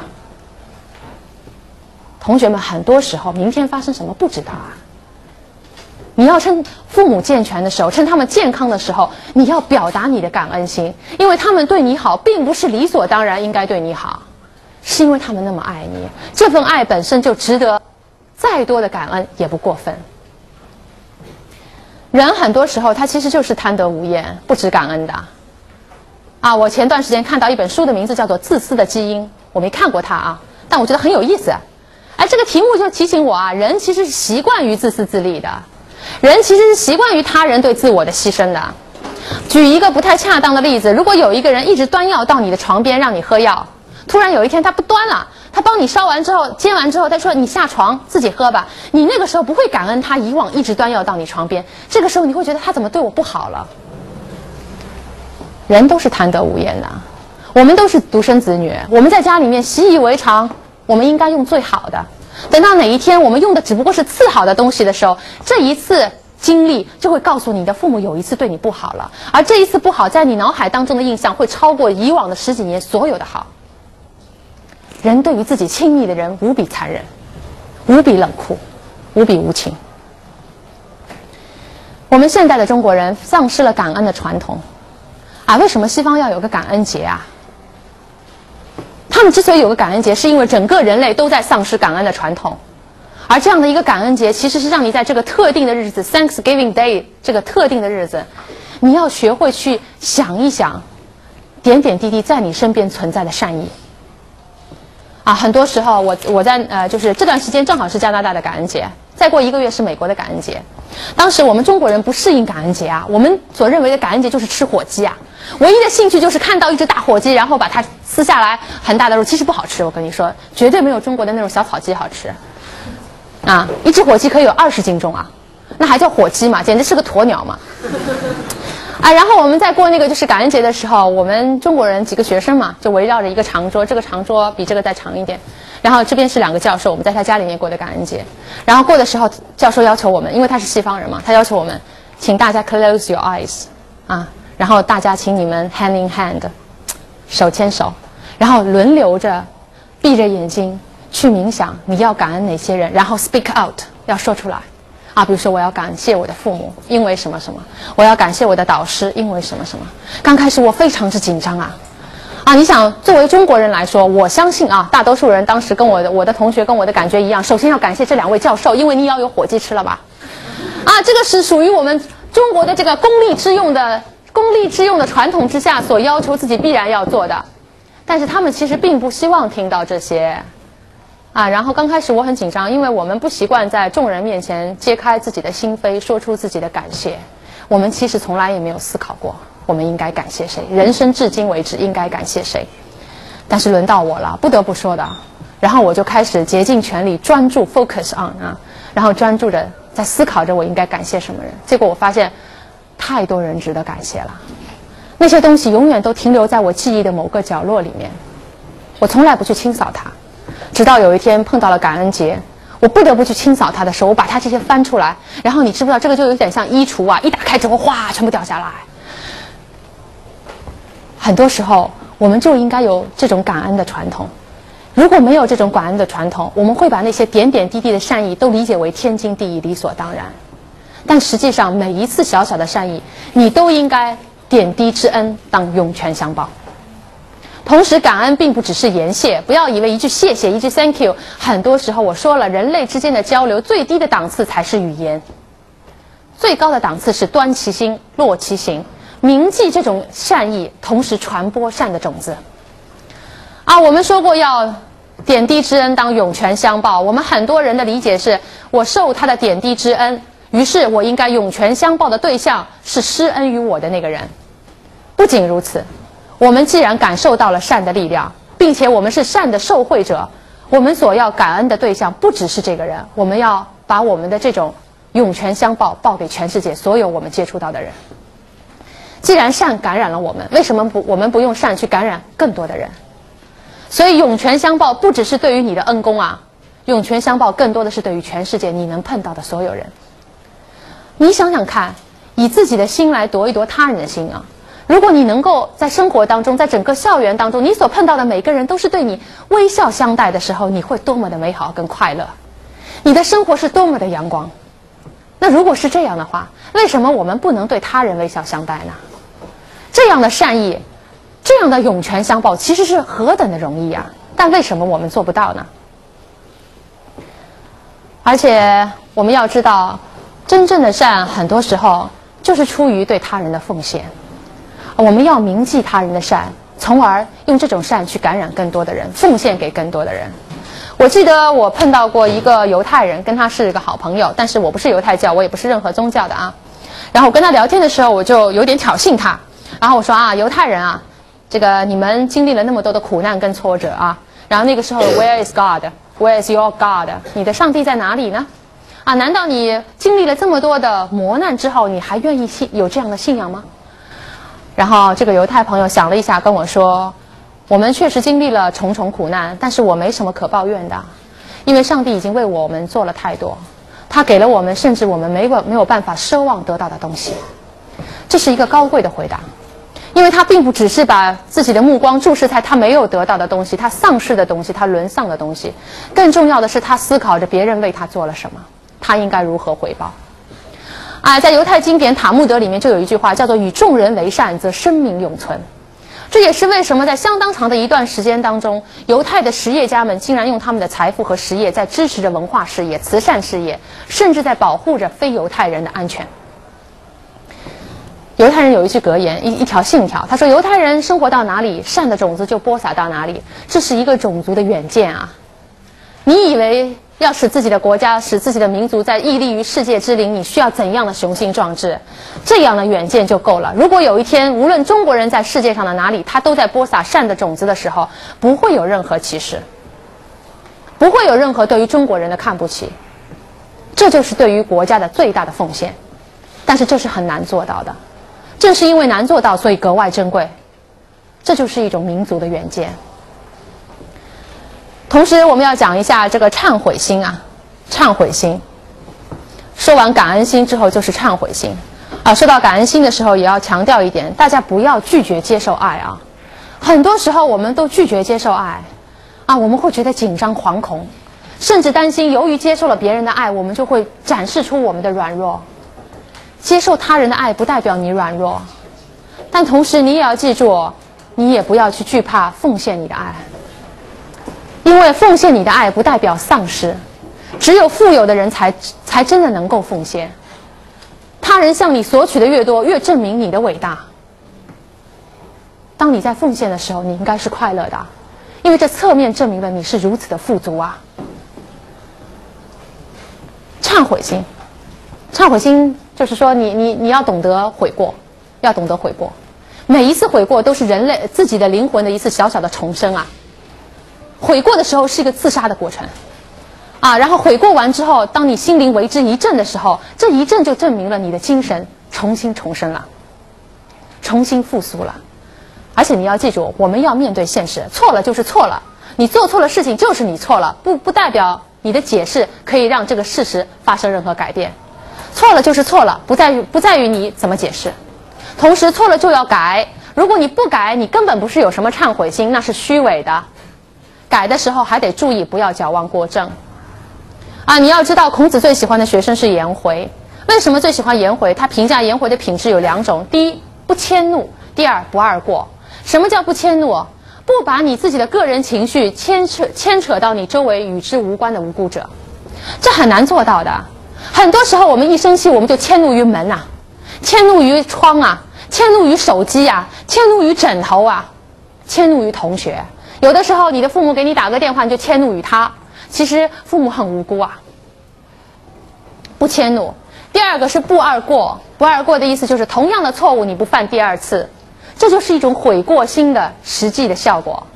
A: 同学们，很多时候明天发生什么不知道啊。你要趁父母健全的时候，趁他们健康的时候，你要表达你的感恩心，因为他们对你好，并不是理所当然应该对你好，是因为他们那么爱你，这份爱本身就值得再多的感恩也不过分。人很多时候他其实就是贪得无厌、不知感恩的。啊，我前段时间看到一本书的名字叫做《自私的基因》，我没看过它啊，但我觉得很有意思。哎，这个题目就提醒我啊，人其实是习惯于自私自利的。人其实是习惯于他人对自我的牺牲的。举一个不太恰当的例子，如果有一个人一直端药到你的床边让你喝药，突然有一天他不端了，他帮你烧完之后煎完之后，他说你下床自己喝吧。你那个时候不会感恩他以往一直端药到你床边，这个时候你会觉得他怎么对我不好了？人都是贪得无厌的，我们都是独生子女，我们在家里面习以为常，我们应该用最好的。等到哪一天我们用的只不过是次好的东西的时候，这一次经历就会告诉你的父母有一次对你不好了，而这一次不好在你脑海当中的印象会超过以往的十几年所有的好。人对于自己亲密的人无比残忍，无比冷酷，无比无情。我们现代的中国人丧失了感恩的传统，啊，为什么西方要有个感恩节啊？他们之所以有个感恩节，是因为整个人类都在丧失感恩的传统，而这样的一个感恩节，其实是让你在这个特定的日子 （Thanksgiving Day） 这个特定的日子，你要学会去想一想，点点滴滴在你身边存在的善意。啊，很多时候我我在呃，就是这段时间正好是加拿大的感恩节，再过一个月是美国的感恩节。当时我们中国人不适应感恩节啊，我们所认为的感恩节就是吃火鸡啊。唯一的兴趣就是看到一只大火鸡，然后把它撕下来，很大的肉，其实不好吃。我跟你说，绝对没有中国的那种小草鸡好吃。啊，一只火鸡可以有二十斤重啊，那还叫火鸡嘛？简直是个鸵鸟嘛！啊，然后我们在过那个就是感恩节的时候，我们中国人几个学生嘛，就围绕着一个长桌，这个长桌比这个再长一点。然后这边是两个教授，我们在他家里面过的感恩节。然后过的时候，教授要求我们，因为他是西方人嘛，他要求我们，请大家 close your eyes，啊。然后大家，请你们 hand in hand，手牵手，然后轮流着闭着眼睛去冥想，你要感恩哪些人，然后 speak out，要说出来。啊，比如说我要感谢我的父母，因为什么什么；我要感谢我的导师，因为什么什么。刚开始我非常之紧张啊，啊，你想作为中国人来说，我相信啊，大多数人当时跟我的我的同学跟我的感觉一样，首先要感谢这两位教授，因为你要有火鸡吃了吧？啊，这个是属于我们中国的这个功利之用的。功利之用的传统之下所要求自己必然要做的，但是他们其实并不希望听到这些，啊，然后刚开始我很紧张，因为我们不习惯在众人面前揭开自己的心扉，说出自己的感谢。我们其实从来也没有思考过，我们应该感谢谁，人生至今为止应该感谢谁。但是轮到我了，不得不说的，然后我就开始竭尽全力专注 focus on 啊，然后专注着在思考着我应该感谢什么人。结果我发现。太多人值得感谢了，那些东西永远都停留在我记忆的某个角落里面，我从来不去清扫它，直到有一天碰到了感恩节，我不得不去清扫它的时候，我把它这些翻出来，然后你知不知道这个就有点像衣橱啊，一打开之后哗，全部掉下来。很多时候我们就应该有这种感恩的传统，如果没有这种感恩的传统，我们会把那些点点滴滴的善意都理解为天经地义、理所当然。但实际上，每一次小小的善意，你都应该点滴之恩当涌泉相报。同时，感恩并不只是言谢，不要以为一句谢谢、一句 Thank you，很多时候我说了，人类之间的交流最低的档次才是语言，最高的档次是端其心、落其行，铭记这种善意，同时传播善的种子。啊，我们说过要点滴之恩当涌泉相报。我们很多人的理解是，我受他的点滴之恩，于是我应该涌泉相报的对象是施恩于我的那个人。不仅如此，我们既然感受到了善的力量，并且我们是善的受惠者，我们所要感恩的对象不只是这个人，我们要把我们的这种涌泉相报报给全世界所有我们接触到的人。既然善感染了我们，为什么不我们不用善去感染更多的人？所以涌泉相报不只是对于你的恩公啊，涌泉相报更多的是对于全世界你能碰到的所有人。你想想看，以自己的心来夺一夺他人的心啊！如果你能够在生活当中，在整个校园当中，你所碰到的每个人都是对你微笑相待的时候，你会多么的美好跟快乐？你的生活是多么的阳光？那如果是这样的话，为什么我们不能对他人微笑相待呢？这样的善意。这样的涌泉相报其实是何等的容易啊！但为什么我们做不到呢？而且我们要知道，真正的善很多时候就是出于对他人的奉献。我们要铭记他人的善，从而用这种善去感染更多的人，奉献给更多的人。我记得我碰到过一个犹太人，跟他是一个好朋友，但是我不是犹太教，我也不是任何宗教的啊。然后我跟他聊天的时候，我就有点挑衅他，然后我说啊，犹太人啊。这个你们经历了那么多的苦难跟挫折啊，然后那个时候，Where is God? Where is your God? 你的上帝在哪里呢？啊，难道你经历了这么多的磨难之后，你还愿意信有这样的信仰吗？然后这个犹太朋友想了一下，跟我说：“我们确实经历了重重苦难，但是我没什么可抱怨的，因为上帝已经为我们做了太多，他给了我们甚至我们没有没有办法奢望得到的东西。”这是一个高贵的回答。因为他并不只是把自己的目光注视在他没有得到的东西、他丧失的东西、他沦丧的东西，更重要的是他思考着别人为他做了什么，他应该如何回报。啊，在犹太经典《塔木德》里面就有一句话叫做“与众人为善，则生命永存”。这也是为什么在相当长的一段时间当中，犹太的实业家们竟然用他们的财富和实业在支持着文化事业、慈善事业，甚至在保护着非犹太人的安全。犹太人有一句格言，一一条信条，他说：“犹太人生活到哪里，善的种子就播撒到哪里。”这是一个种族的远见啊！你以为要使自己的国家、使自己的民族在屹立于世界之林，你需要怎样的雄心壮志？这样的远见就够了。如果有一天，无论中国人在世界上的哪里，他都在播撒善的种子的时候，不会有任何歧视，不会有任何对于中国人的看不起。这就是对于国家的最大的奉献，但是这是很难做到的。正是因为难做到，所以格外珍贵。这就是一种民族的远见。同时，我们要讲一下这个忏悔心啊，忏悔心。说完感恩心之后，就是忏悔心。啊，说到感恩心的时候，也要强调一点，大家不要拒绝接受爱啊。很多时候，我们都拒绝接受爱，啊，我们会觉得紧张、惶恐，甚至担心，由于接受了别人的爱，我们就会展示出我们的软弱。接受他人的爱不代表你软弱，但同时你也要记住，你也不要去惧怕奉献你的爱，因为奉献你的爱不代表丧失，只有富有的人才才真的能够奉献。他人向你索取的越多，越证明你的伟大。当你在奉献的时候，你应该是快乐的，因为这侧面证明了你是如此的富足啊。忏悔心，忏悔心。就是说，你你你要懂得悔过，要懂得悔过。每一次悔过都是人类自己的灵魂的一次小小的重生啊。悔过的时候是一个自杀的过程，啊，然后悔过完之后，当你心灵为之一振的时候，这一振就证明了你的精神重新重生了，重新复苏了。而且你要记住，我们要面对现实，错了就是错了，你做错了事情就是你错了，不不代表你的解释可以让这个事实发生任何改变。错了就是错了，不在于不在于你怎么解释。同时，错了就要改。如果你不改，你根本不是有什么忏悔心，那是虚伪的。改的时候还得注意，不要矫枉过正。啊，你要知道，孔子最喜欢的学生是颜回。为什么最喜欢颜回？他评价颜回的品质有两种：第一，不迁怒；第二，不贰过。什么叫不迁怒？不把你自己的个人情绪牵扯牵扯到你周围与之无关的无辜者，这很难做到的。很多时候，我们一生气，我们就迁怒于门啊，迁怒于窗啊，迁怒于手机啊，迁怒于枕头啊，迁怒于同学，有的时候你的父母给你打个电话，你就迁怒于他，其实父母很无辜啊。不迁怒。第二个是不二过，不二过的意思就是同样的错误你不犯第二次，这就是一种悔过心的实际的效果。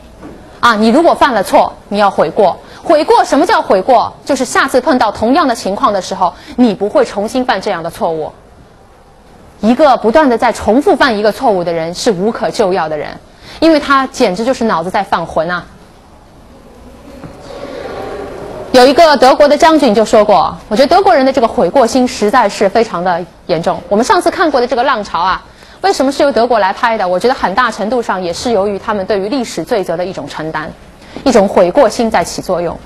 A: 啊，你如果犯了错，你要悔过。悔过，什么叫悔过？就是下次碰到同样的情况的时候，你不会重新犯这样的错误。一个不断的在重复犯一个错误的人是无可救药的人，因为他简直就是脑子在犯浑啊。有一个德国的将军就说过，我觉得德国人的这个悔过心实在是非常的严重。我们上次看过的这个浪潮啊，为什么是由德国来拍的？我觉得很大程度上也是由于他们对于历史罪责的一种承担。一种悔过心在起作用。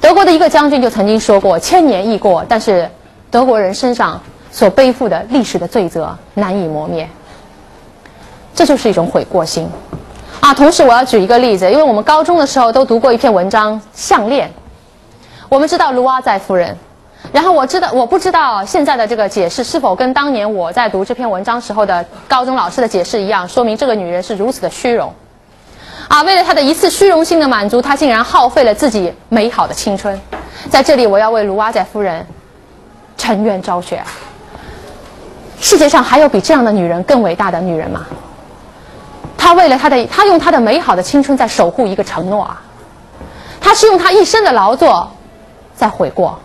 A: 德国的一个将军就曾经说过：“千年易过，但是德国人身上所背负的历史的罪责难以磨灭。”这就是一种悔过心啊。同时，我要举一个例子，因为我们高中的时候都读过一篇文章《项链》，我们知道卢瓦宰夫人。然后我知道，我不知道现在的这个解释是否跟当年我在读这篇文章时候的高中老师的解释一样，说明这个女人是如此的虚荣。啊，为了她的一次虚荣心的满足，她竟然耗费了自己美好的青春。在这里，我要为卢瓦宰夫人沉冤昭雪。世界上还有比这样的女人更伟大的女人吗？她为了她的，她用她的美好的青春在守护一个承诺啊！她是用她一生的劳作在悔过。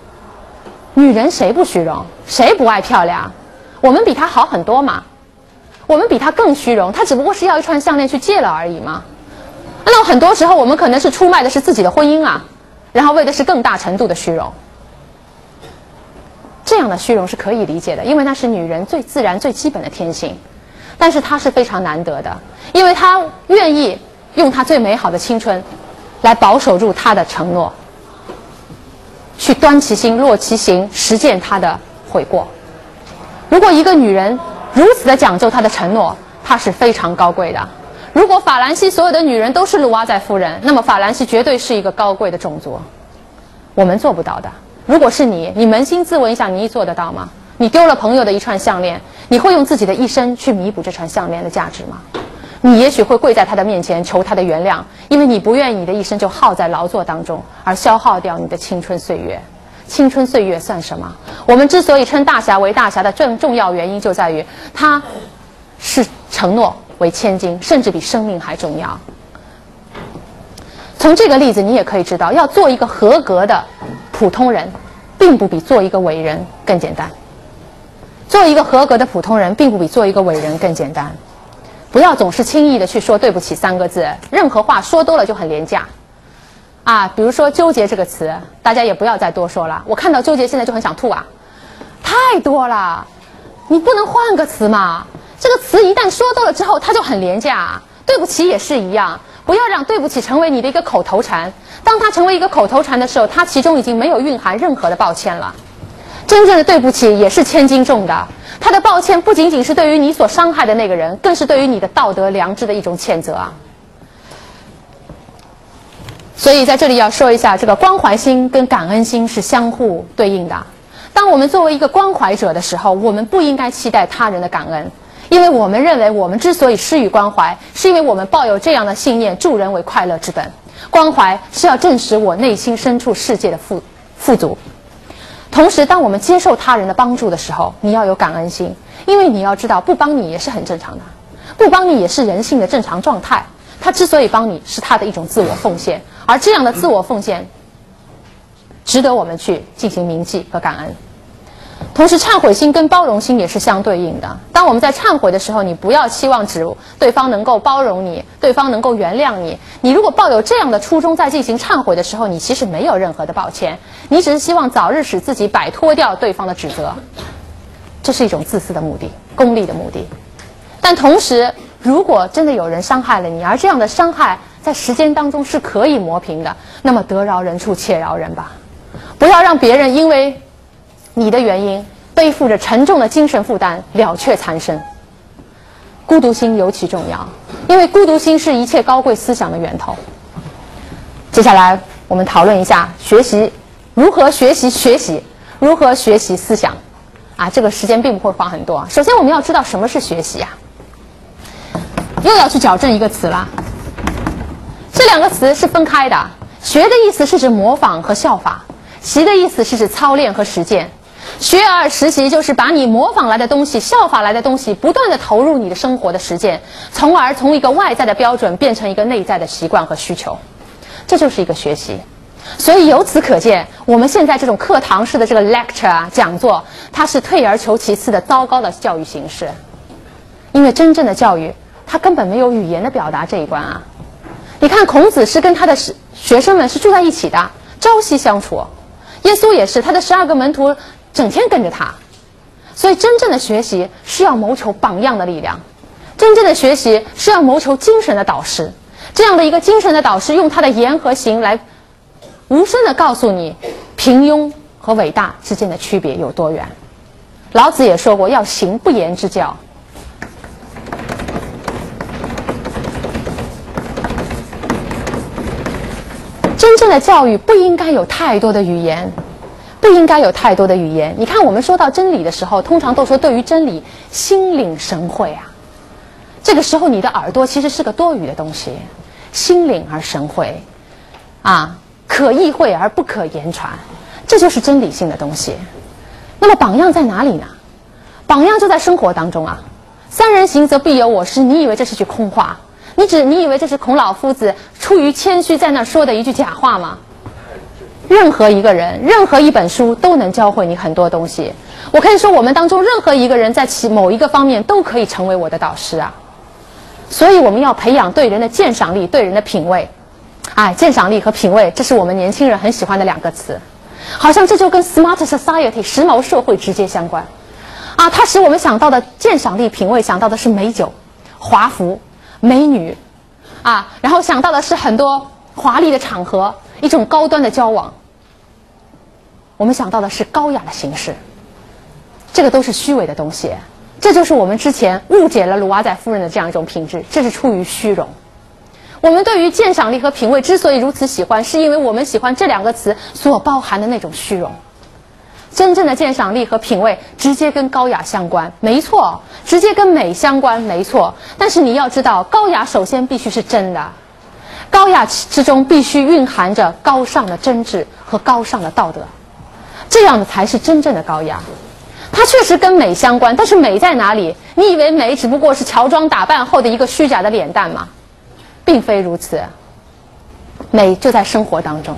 A: 女人谁不虚荣？谁不爱漂亮？我们比她好很多嘛？我们比她更虚荣，她只不过是要一串项链去借了而已嘛？那很多时候，我们可能是出卖的是自己的婚姻啊，然后为的是更大程度的虚荣。这样的虚荣是可以理解的，因为那是女人最自然、最基本的天性。但是它是非常难得的，因为她愿意用她最美好的青春，来保守住她的承诺，去端其心、落其行，实践她的悔过。如果一个女人如此的讲究她的承诺，她是非常高贵的。如果法兰西所有的女人都是卢瓦宰夫人，那么法兰西绝对是一个高贵的种族。我们做不到的。如果是你，你扪心自问一下，你做得到吗？你丢了朋友的一串项链，你会用自己的一生去弥补这串项链的价值吗？你也许会跪在他的面前求他的原谅，因为你不愿意你的一生就耗在劳作当中，而消耗掉你的青春岁月。青春岁月算什么？我们之所以称大侠为大侠的重重要原因，就在于他是承诺。为千金，甚至比生命还重要。从这个例子，你也可以知道，要做一个合格的普通人，并不比做一个伟人更简单。做一个合格的普通人，并不比做一个伟人更简单。不要总是轻易的去说“对不起”三个字，任何话说多了就很廉价。啊，比如说“纠结”这个词，大家也不要再多说了。我看到“纠结”现在就很想吐啊，太多了，你不能换个词吗？这个词一旦说多了之后，它就很廉价。对不起也是一样，不要让对不起成为你的一个口头禅。当它成为一个口头禅的时候，它其中已经没有蕴含任何的抱歉了。真正的对不起也是千斤重的，他的抱歉不仅仅是对于你所伤害的那个人，更是对于你的道德良知的一种谴责啊。所以在这里要说一下，这个关怀心跟感恩心是相互对应的。当我们作为一个关怀者的时候，我们不应该期待他人的感恩。因为我们认为，我们之所以施予关怀，是因为我们抱有这样的信念：助人为快乐之本。关怀是要证实我内心深处世界的富富足。同时，当我们接受他人的帮助的时候，你要有感恩心，因为你要知道，不帮你也是很正常的，不帮你也是人性的正常状态。他之所以帮你，是他的一种自我奉献，而这样的自我奉献，值得我们去进行铭记和感恩。同时，忏悔心跟包容心也是相对应的。当我们在忏悔的时候，你不要期望指对方能够包容你，对方能够原谅你。你如果抱有这样的初衷在进行忏悔的时候，你其实没有任何的抱歉，你只是希望早日使自己摆脱掉对方的指责。这是一种自私的目的，功利的目的。但同时，如果真的有人伤害了你，而这样的伤害在时间当中是可以磨平的，那么得饶人处且饶人吧，不要让别人因为。你的原因背负着沉重的精神负担了却残生，孤独心尤其重要，因为孤独心是一切高贵思想的源头。接下来我们讨论一下学习如何学习学习如何学习思想啊，这个时间并不会花很多。首先我们要知道什么是学习呀，又要去矫正一个词了。这两个词是分开的。学的意思是指模仿和效法，习的意思是指操练和实践。学而时习就是把你模仿来的东西、效法来的东西，不断的投入你的生活的实践，从而从一个外在的标准变成一个内在的习惯和需求，这就是一个学习。所以由此可见，我们现在这种课堂式的这个 lecture 啊讲座，它是退而求其次的糟糕的教育形式。因为真正的教育，它根本没有语言的表达这一关啊。你看，孔子是跟他的学学生们是住在一起的，朝夕相处。耶稣也是，他的十二个门徒整天跟着他。所以，真正的学习是要谋求榜样的力量，真正的学习是要谋求精神的导师。这样的一个精神的导师，用他的言和行来无声的告诉你，平庸和伟大之间的区别有多远。老子也说过，要行不言之教。真正的教育不应该有太多的语言，不应该有太多的语言。你看，我们说到真理的时候，通常都说对于真理心领神会啊。这个时候，你的耳朵其实是个多余的东西，心领而神会，啊，可意会而不可言传，这就是真理性的东西。那么榜样在哪里呢？榜样就在生活当中啊。三人行则必有我师，你以为这是句空话？你只你以为这是孔老夫子出于谦虚在那说的一句假话吗？任何一个人，任何一本书都能教会你很多东西。我可以说，我们当中任何一个人在其某一个方面都可以成为我的导师啊。所以我们要培养对人的鉴赏力，对人的品味。哎，鉴赏力和品味，这是我们年轻人很喜欢的两个词，好像这就跟 smart society 时髦社会直接相关。啊，它使我们想到的鉴赏力、品味，想到的是美酒、华服。美女，啊，然后想到的是很多华丽的场合，一种高端的交往。我们想到的是高雅的形式，这个都是虚伪的东西。这就是我们之前误解了鲁瓦宰夫人的这样一种品质，这是出于虚荣。我们对于鉴赏力和品味之所以如此喜欢，是因为我们喜欢这两个词所包含的那种虚荣。真正的鉴赏力和品味直接跟高雅相关，没错，直接跟美相关，没错。但是你要知道，高雅首先必须是真的，高雅之中必须蕴含着高尚的真挚和高尚的道德，这样的才是真正的高雅。它确实跟美相关，但是美在哪里？你以为美只不过是乔装打扮后的一个虚假的脸蛋吗？并非如此，美就在生活当中。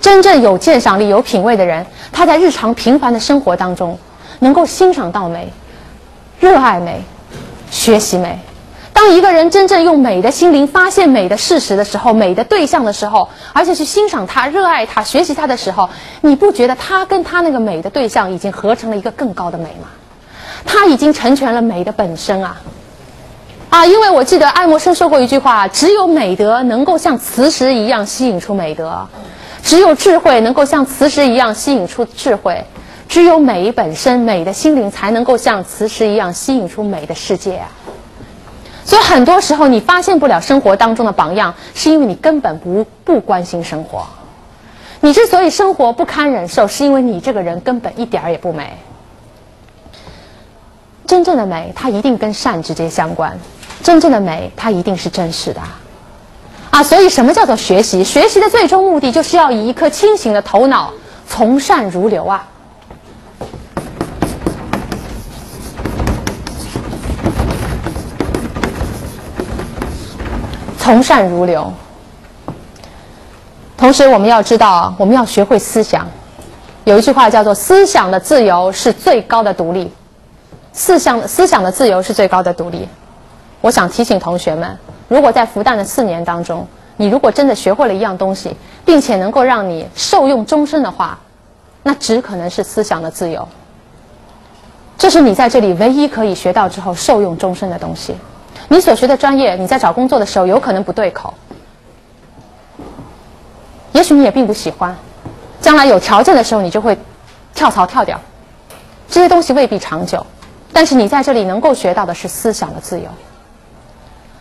A: 真正有鉴赏力、有品味的人，他在日常平凡的生活当中，能够欣赏到美、热爱美、学习美。当一个人真正用美的心灵发现美的事实的时候，美的对象的时候，而且去欣赏它、热爱它、学习它的时候，你不觉得他跟他那个美的对象已经合成了一个更高的美吗？他已经成全了美的本身啊！啊，因为我记得爱默生说过一句话：只有美德能够像磁石一样吸引出美德。只有智慧能够像磁石一样吸引出智慧，只有美本身美的心灵才能够像磁石一样吸引出美的世界啊！所以很多时候你发现不了生活当中的榜样，是因为你根本不不关心生活。你之所以生活不堪忍受，是因为你这个人根本一点儿也不美。真正的美，它一定跟善直接相关；真正的美，它一定是真实的。啊，所以什么叫做学习？学习的最终目的就是要以一颗清醒的头脑，从善如流啊！从善如流。同时，我们要知道，我们要学会思想。有一句话叫做“思想的自由是最高的独立”，思想思想的自由是最高的独立。我想提醒同学们。如果在复旦的四年当中，你如果真的学会了一样东西，并且能够让你受用终身的话，那只可能是思想的自由。这是你在这里唯一可以学到之后受用终身的东西。你所学的专业，你在找工作的时候有可能不对口，也许你也并不喜欢，将来有条件的时候你就会跳槽跳掉。这些东西未必长久，但是你在这里能够学到的是思想的自由。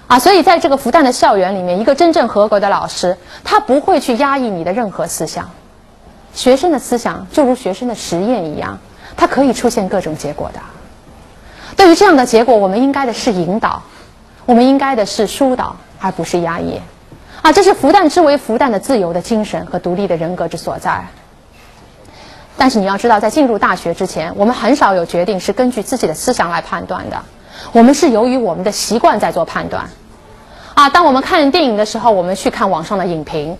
A: 啊，所以在这个复旦的校园里面，一个真正合格的老师，他不会去压抑你的任何思想。学生的思想就如学生的实验一样，它可以出现各种结果的。对于这样的结果，我们应该的是引导，我们应该的是疏导，而不是压抑。啊，这是复旦之为复旦的自由的精神和独立的人格之所在。但是你要知道，在进入大学之前，我们很少有决定是根据自己的思想来判断的，我们是由于我们的习惯在做判断。啊，当我们看电影的时候，我们去看网上的影评，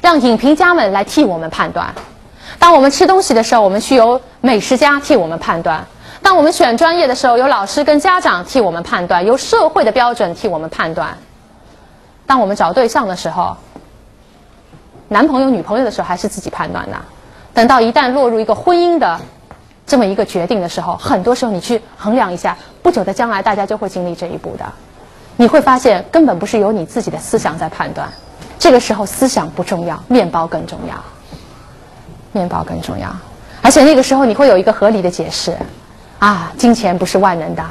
A: 让影评家们来替我们判断；当我们吃东西的时候，我们需由美食家替我们判断；当我们选专业的时候，有老师跟家长替我们判断，由社会的标准替我们判断；当我们找对象的时候，男朋友、女朋友的时候，还是自己判断的。等到一旦落入一个婚姻的这么一个决定的时候，很多时候你去衡量一下，不久的将来大家就会经历这一步的。你会发现，根本不是由你自己的思想在判断，这个时候思想不重要，面包更重要，面包更重要。而且那个时候你会有一个合理的解释，啊，金钱不是万能的，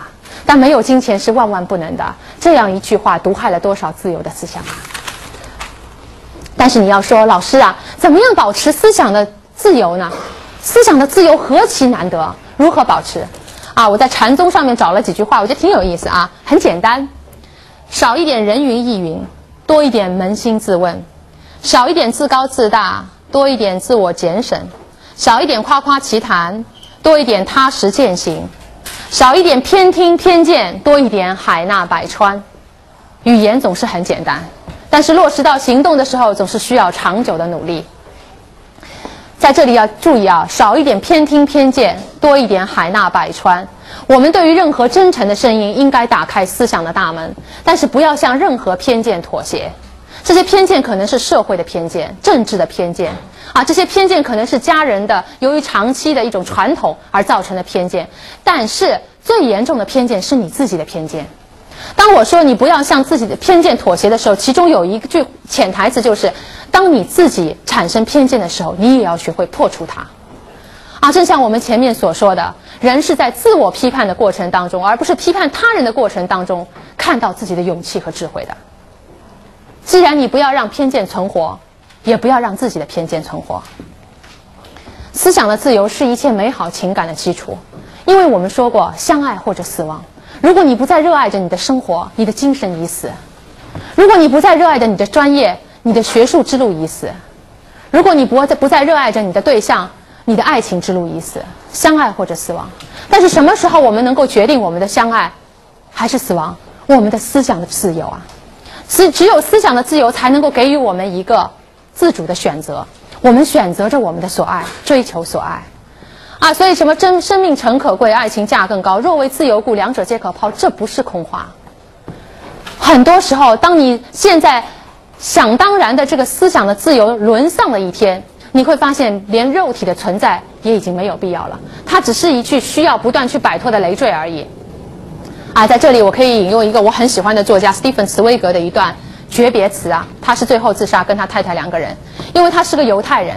A: 但没有金钱是万万不能的。这样一句话毒害了多少自由的思想啊！但是你要说，老师啊，怎么样保持思想的自由呢？思想的自由何其难得，如何保持？啊，我在禅宗上面找了几句话，我觉得挺有意思啊，很简单。少一点人云亦云，多一点扪心自问；少一点自高自大，多一点自我检省；少一点夸夸其谈，多一点踏实践行；少一点偏听偏见，多一点海纳百川。语言总是很简单，但是落实到行动的时候，总是需要长久的努力。在这里要注意啊，少一点偏听偏见，多一点海纳百川。我们对于任何真诚的声音，应该打开思想的大门，但是不要向任何偏见妥协。这些偏见可能是社会的偏见、政治的偏见啊，这些偏见可能是家人的由于长期的一种传统而造成的偏见。但是最严重的偏见是你自己的偏见。当我说你不要向自己的偏见妥协的时候，其中有一句潜台词就是。当你自己产生偏见的时候，你也要学会破除它。啊，正像我们前面所说的，人是在自我批判的过程当中，而不是批判他人的过程当中，看到自己的勇气和智慧的。既然你不要让偏见存活，也不要让自己的偏见存活。思想的自由是一切美好情感的基础，因为我们说过，相爱或者死亡。如果你不再热爱着你的生活，你的精神已死；如果你不再热爱着你的专业，你的学术之路已死，如果你不再不再热爱着你的对象，你的爱情之路已死，相爱或者死亡。但是什么时候我们能够决定我们的相爱，还是死亡？我们的思想的自由啊，只只有思想的自由才能够给予我们一个自主的选择。我们选择着我们的所爱，追求所爱，啊，所以什么真生命诚可贵，爱情价更高。若为自由故，两者皆可抛，这不是空话。很多时候，当你现在。想当然的这个思想的自由沦丧的一天，你会发现连肉体的存在也已经没有必要了。它只是一句需要不断去摆脱的累赘而已。啊，在这里我可以引用一个我很喜欢的作家斯蒂芬茨威格的一段诀别词啊，他是最后自杀，跟他太太两个人，因为他是个犹太人，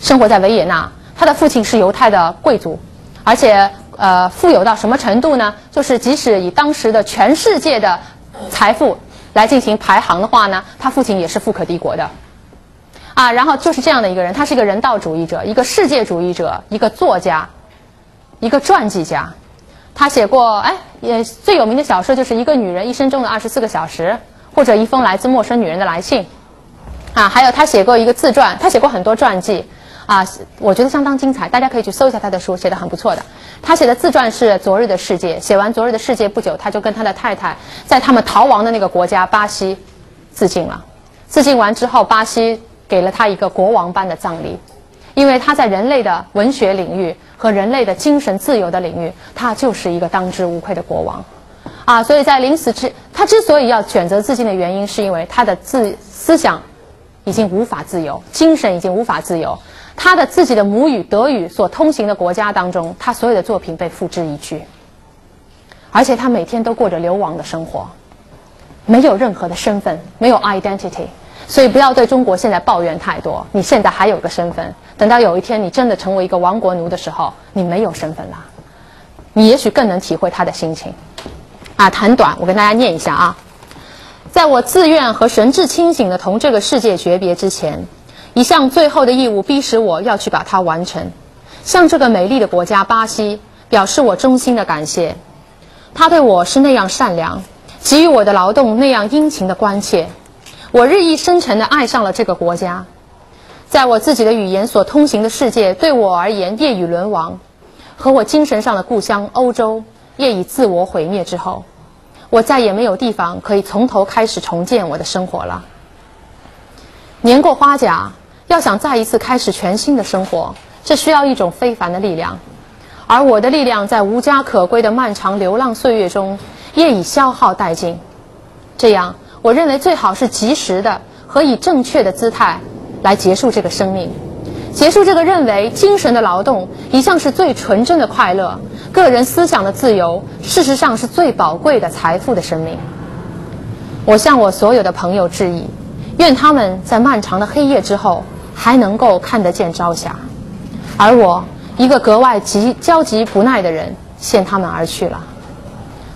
A: 生活在维也纳，他的父亲是犹太的贵族，而且呃富有到什么程度呢？就是即使以当时的全世界的财富。来进行排行的话呢，他父亲也是富可敌国的，啊，然后就是这样的一个人，他是一个人道主义者，一个世界主义者，一个作家，一个传记家，他写过哎，也最有名的小说就是一个女人一生中的二十四个小时，或者一封来自陌生女人的来信，啊，还有他写过一个自传，他写过很多传记。啊，我觉得相当精彩，大家可以去搜一下他的书，写的很不错的。他写的自传是《昨日的世界》，写完《昨日的世界》不久，他就跟他的太太在他们逃亡的那个国家巴西自尽了。自尽完之后，巴西给了他一个国王般的葬礼，因为他在人类的文学领域和人类的精神自由的领域，他就是一个当之无愧的国王。啊，所以在临死之，他之所以要选择自尽的原因，是因为他的自思想已经无法自由，精神已经无法自由。他的自己的母语德语所通行的国家当中，他所有的作品被付之一炬，而且他每天都过着流亡的生活，没有任何的身份，没有 identity。所以不要对中国现在抱怨太多。你现在还有个身份，等到有一天你真的成为一个亡国奴的时候，你没有身份了，你也许更能体会他的心情。啊，谈短，我跟大家念一下啊，在我自愿和神志清醒的同这个世界诀别之前。一项最后的义务逼使我要去把它完成，向这个美丽的国家巴西表示我衷心的感谢。他对我是那样善良，给予我的劳动那样殷勤的关切。我日益深沉地爱上了这个国家。在我自己的语言所通行的世界对我而言业已沦亡，和我精神上的故乡欧洲业已自我毁灭之后，我再也没有地方可以从头开始重建我的生活了。年过花甲，要想再一次开始全新的生活，这需要一种非凡的力量，而我的力量在无家可归的漫长流浪岁月中业已消耗殆尽。这样，我认为最好是及时的和以正确的姿态。来结束这个生命，结束这个认为精神的劳动一向是最纯真的快乐，个人思想的自由事实上是最宝贵的财富的生命。我向我所有的朋友致意，愿他们在漫长的黑夜之后还能够看得见朝霞，而我一个格外急焦急不耐的人，向他们而去了。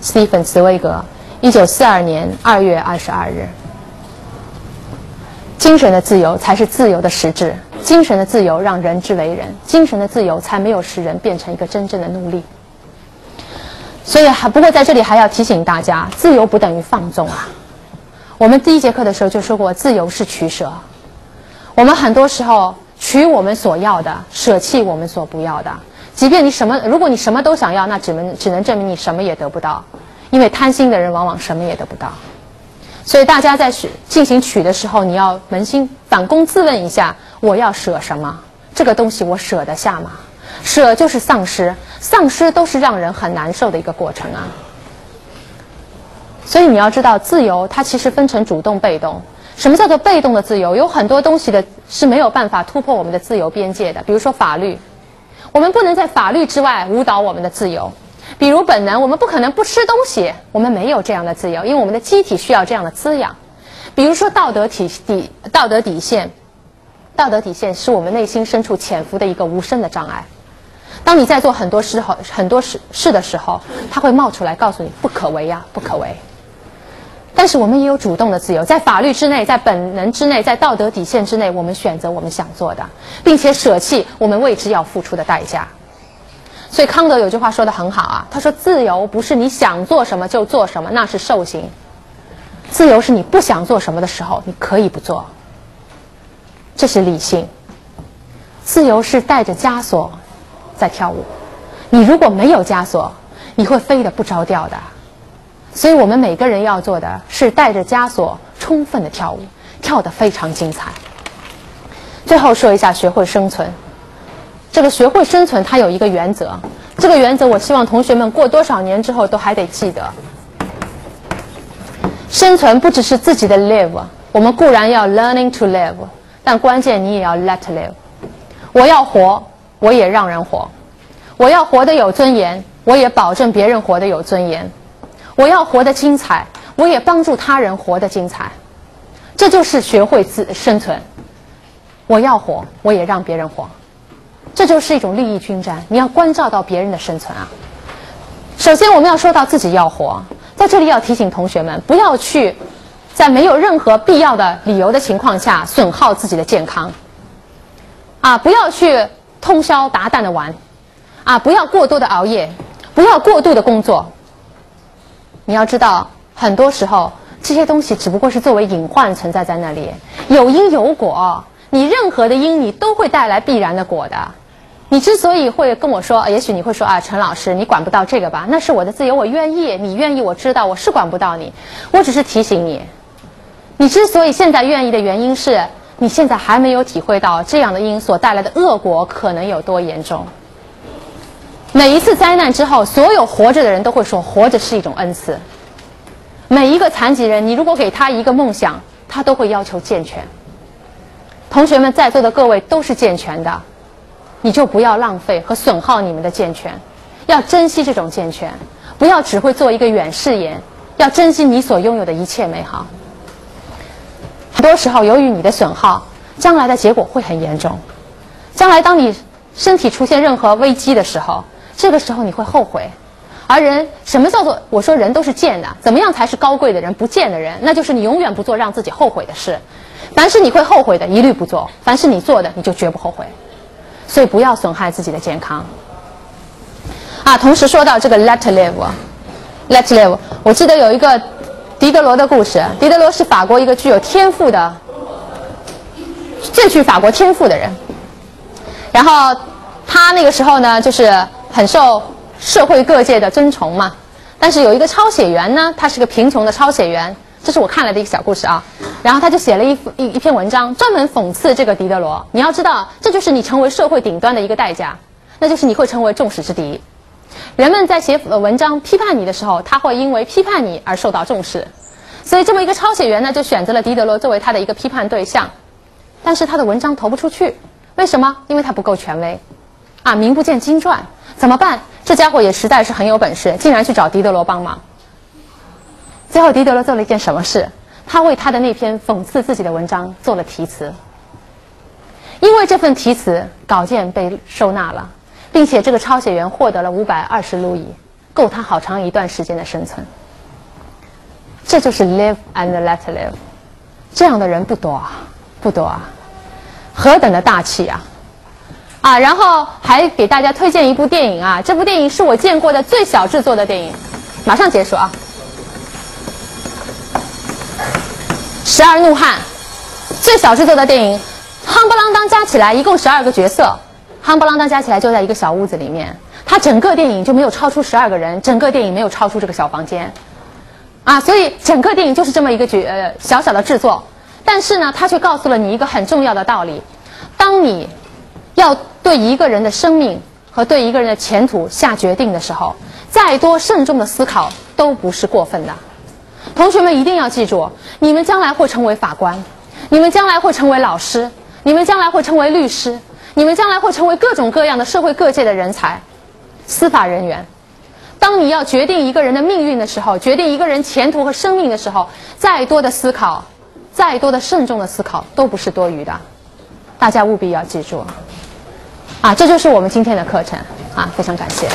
A: 斯蒂芬·茨威格，一九四二年二月二十二日。精神的自由才是自由的实质。精神的自由让人之为人，精神的自由才没有使人变成一个真正的奴隶。所以，还不过在这里还要提醒大家，自由不等于放纵啊。我们第一节课的时候就说过，自由是取舍。我们很多时候取我们所要的，舍弃我们所不要的。即便你什么，如果你什么都想要，那只能只能证明你什么也得不到，因为贪心的人往往什么也得不到。所以大家在取进行取的时候，你要扪心反躬自问一下：我要舍什么？这个东西我舍得下吗？舍就是丧失，丧失都是让人很难受的一个过程啊。所以你要知道，自由它其实分成主动、被动。什么叫做被动的自由？有很多东西的是没有办法突破我们的自由边界的，比如说法律，我们不能在法律之外误导我们的自由。比如本能，我们不可能不吃东西，我们没有这样的自由，因为我们的机体需要这样的滋养。比如说道德体底道德底线，道德底线是我们内心深处潜伏的一个无声的障碍。当你在做很多事后很多事事的时候，它会冒出来告诉你不可为呀，不可为。但是我们也有主动的自由，在法律之内，在本能之内，在道德底线之内，我们选择我们想做的，并且舍弃我们为之要付出的代价。所以康德有句话说的很好啊，他说：“自由不是你想做什么就做什么，那是兽性；自由是你不想做什么的时候，你可以不做，这是理性。自由是带着枷锁在跳舞，你如果没有枷锁，你会飞得不着调的。所以我们每个人要做的是带着枷锁，充分的跳舞，跳得非常精彩。最后说一下，学会生存。”这个学会生存，它有一个原则。这个原则，我希望同学们过多少年之后都还得记得。生存不只是自己的 live，我们固然要 learning to live，但关键你也要 let live。我要活，我也让人活；我要活得有尊严，我也保证别人活得有尊严；我要活得精彩，我也帮助他人活得精彩。这就是学会自生存。我要活，我也让别人活。这就是一种利益均沾，你要关照到别人的生存啊。首先，我们要说到自己要活，在这里要提醒同学们，不要去在没有任何必要的理由的情况下损耗自己的健康。啊，不要去通宵达旦的玩，啊，不要过多的熬夜，不要过度的工作。你要知道，很多时候这些东西只不过是作为隐患存在在那里，有因有果，你任何的因，你都会带来必然的果的。你之所以会跟我说，也许你会说啊，陈老师，你管不到这个吧？那是我的自由，我愿意，你愿意，我知道我是管不到你，我只是提醒你。你之所以现在愿意的原因是你现在还没有体会到这样的因所带来的恶果可能有多严重。每一次灾难之后，所有活着的人都会说，活着是一种恩赐。每一个残疾人，你如果给他一个梦想，他都会要求健全。同学们在座的各位都是健全的。你就不要浪费和损耗你们的健全，要珍惜这种健全，不要只会做一个远视眼，要珍惜你所拥有的一切美好。很多时候，由于你的损耗，将来的结果会很严重。将来当你身体出现任何危机的时候，这个时候你会后悔。而人，什么叫做我说人都是贱的？怎么样才是高贵的人？不贱的人，那就是你永远不做让自己后悔的事。凡是你会后悔的，一律不做；凡是你做的，你就绝不后悔。所以不要损害自己的健康。啊，同时说到这个 let live，let live，我记得有一个狄德罗的故事。狄德罗是法国一个具有天赋的、最具法国天赋的人。然后他那个时候呢，就是很受社会各界的尊崇嘛。但是有一个抄写员呢，他是个贫穷的抄写员，这是我看来的一个小故事啊。然后他就写了一一一篇文章，专门讽刺这个狄德罗。你要知道，这就是你成为社会顶端的一个代价，那就是你会成为众矢之的。人们在写文章批判你的时候，他会因为批判你而受到重视。所以这么一个抄写员呢，就选择了狄德罗作为他的一个批判对象。但是他的文章投不出去，为什么？因为他不够权威，啊，名不见经传，怎么办？这家伙也实在是很有本事，竟然去找狄德罗帮忙。最后，狄德罗做了一件什么事？他为他的那篇讽刺自己的文章做了题词。因为这份题词稿件被收纳了。并且这个抄写员获得了五百二十路易，够他好长一段时间的生存。这就是 live and let live，这样的人不多啊，不多啊，何等的大气啊！啊，然后还给大家推荐一部电影啊，这部电影是我见过的最小制作的电影，马上结束啊，《十二怒汉》，最小制作的电影，夯不啷当加起来一共十二个角色。夯不啷当加起来就在一个小屋子里面，他整个电影就没有超出十二个人，整个电影没有超出这个小房间，啊，所以整个电影就是这么一个角呃小小的制作，但是呢，他却告诉了你一个很重要的道理：当你要对一个人的生命和对一个人的前途下决定的时候，再多慎重的思考都不是过分的。同学们一定要记住，你们将来会成为法官，你们将来会成为老师，你们将来会成为律师。你们将来会成为各种各样的社会各界的人才，司法人员。当你要决定一个人的命运的时候，决定一个人前途和生命的时候，再多的思考，再多的慎重的思考都不是多余的。大家务必要记住，啊，这就是我们今天的课程啊，非常感谢。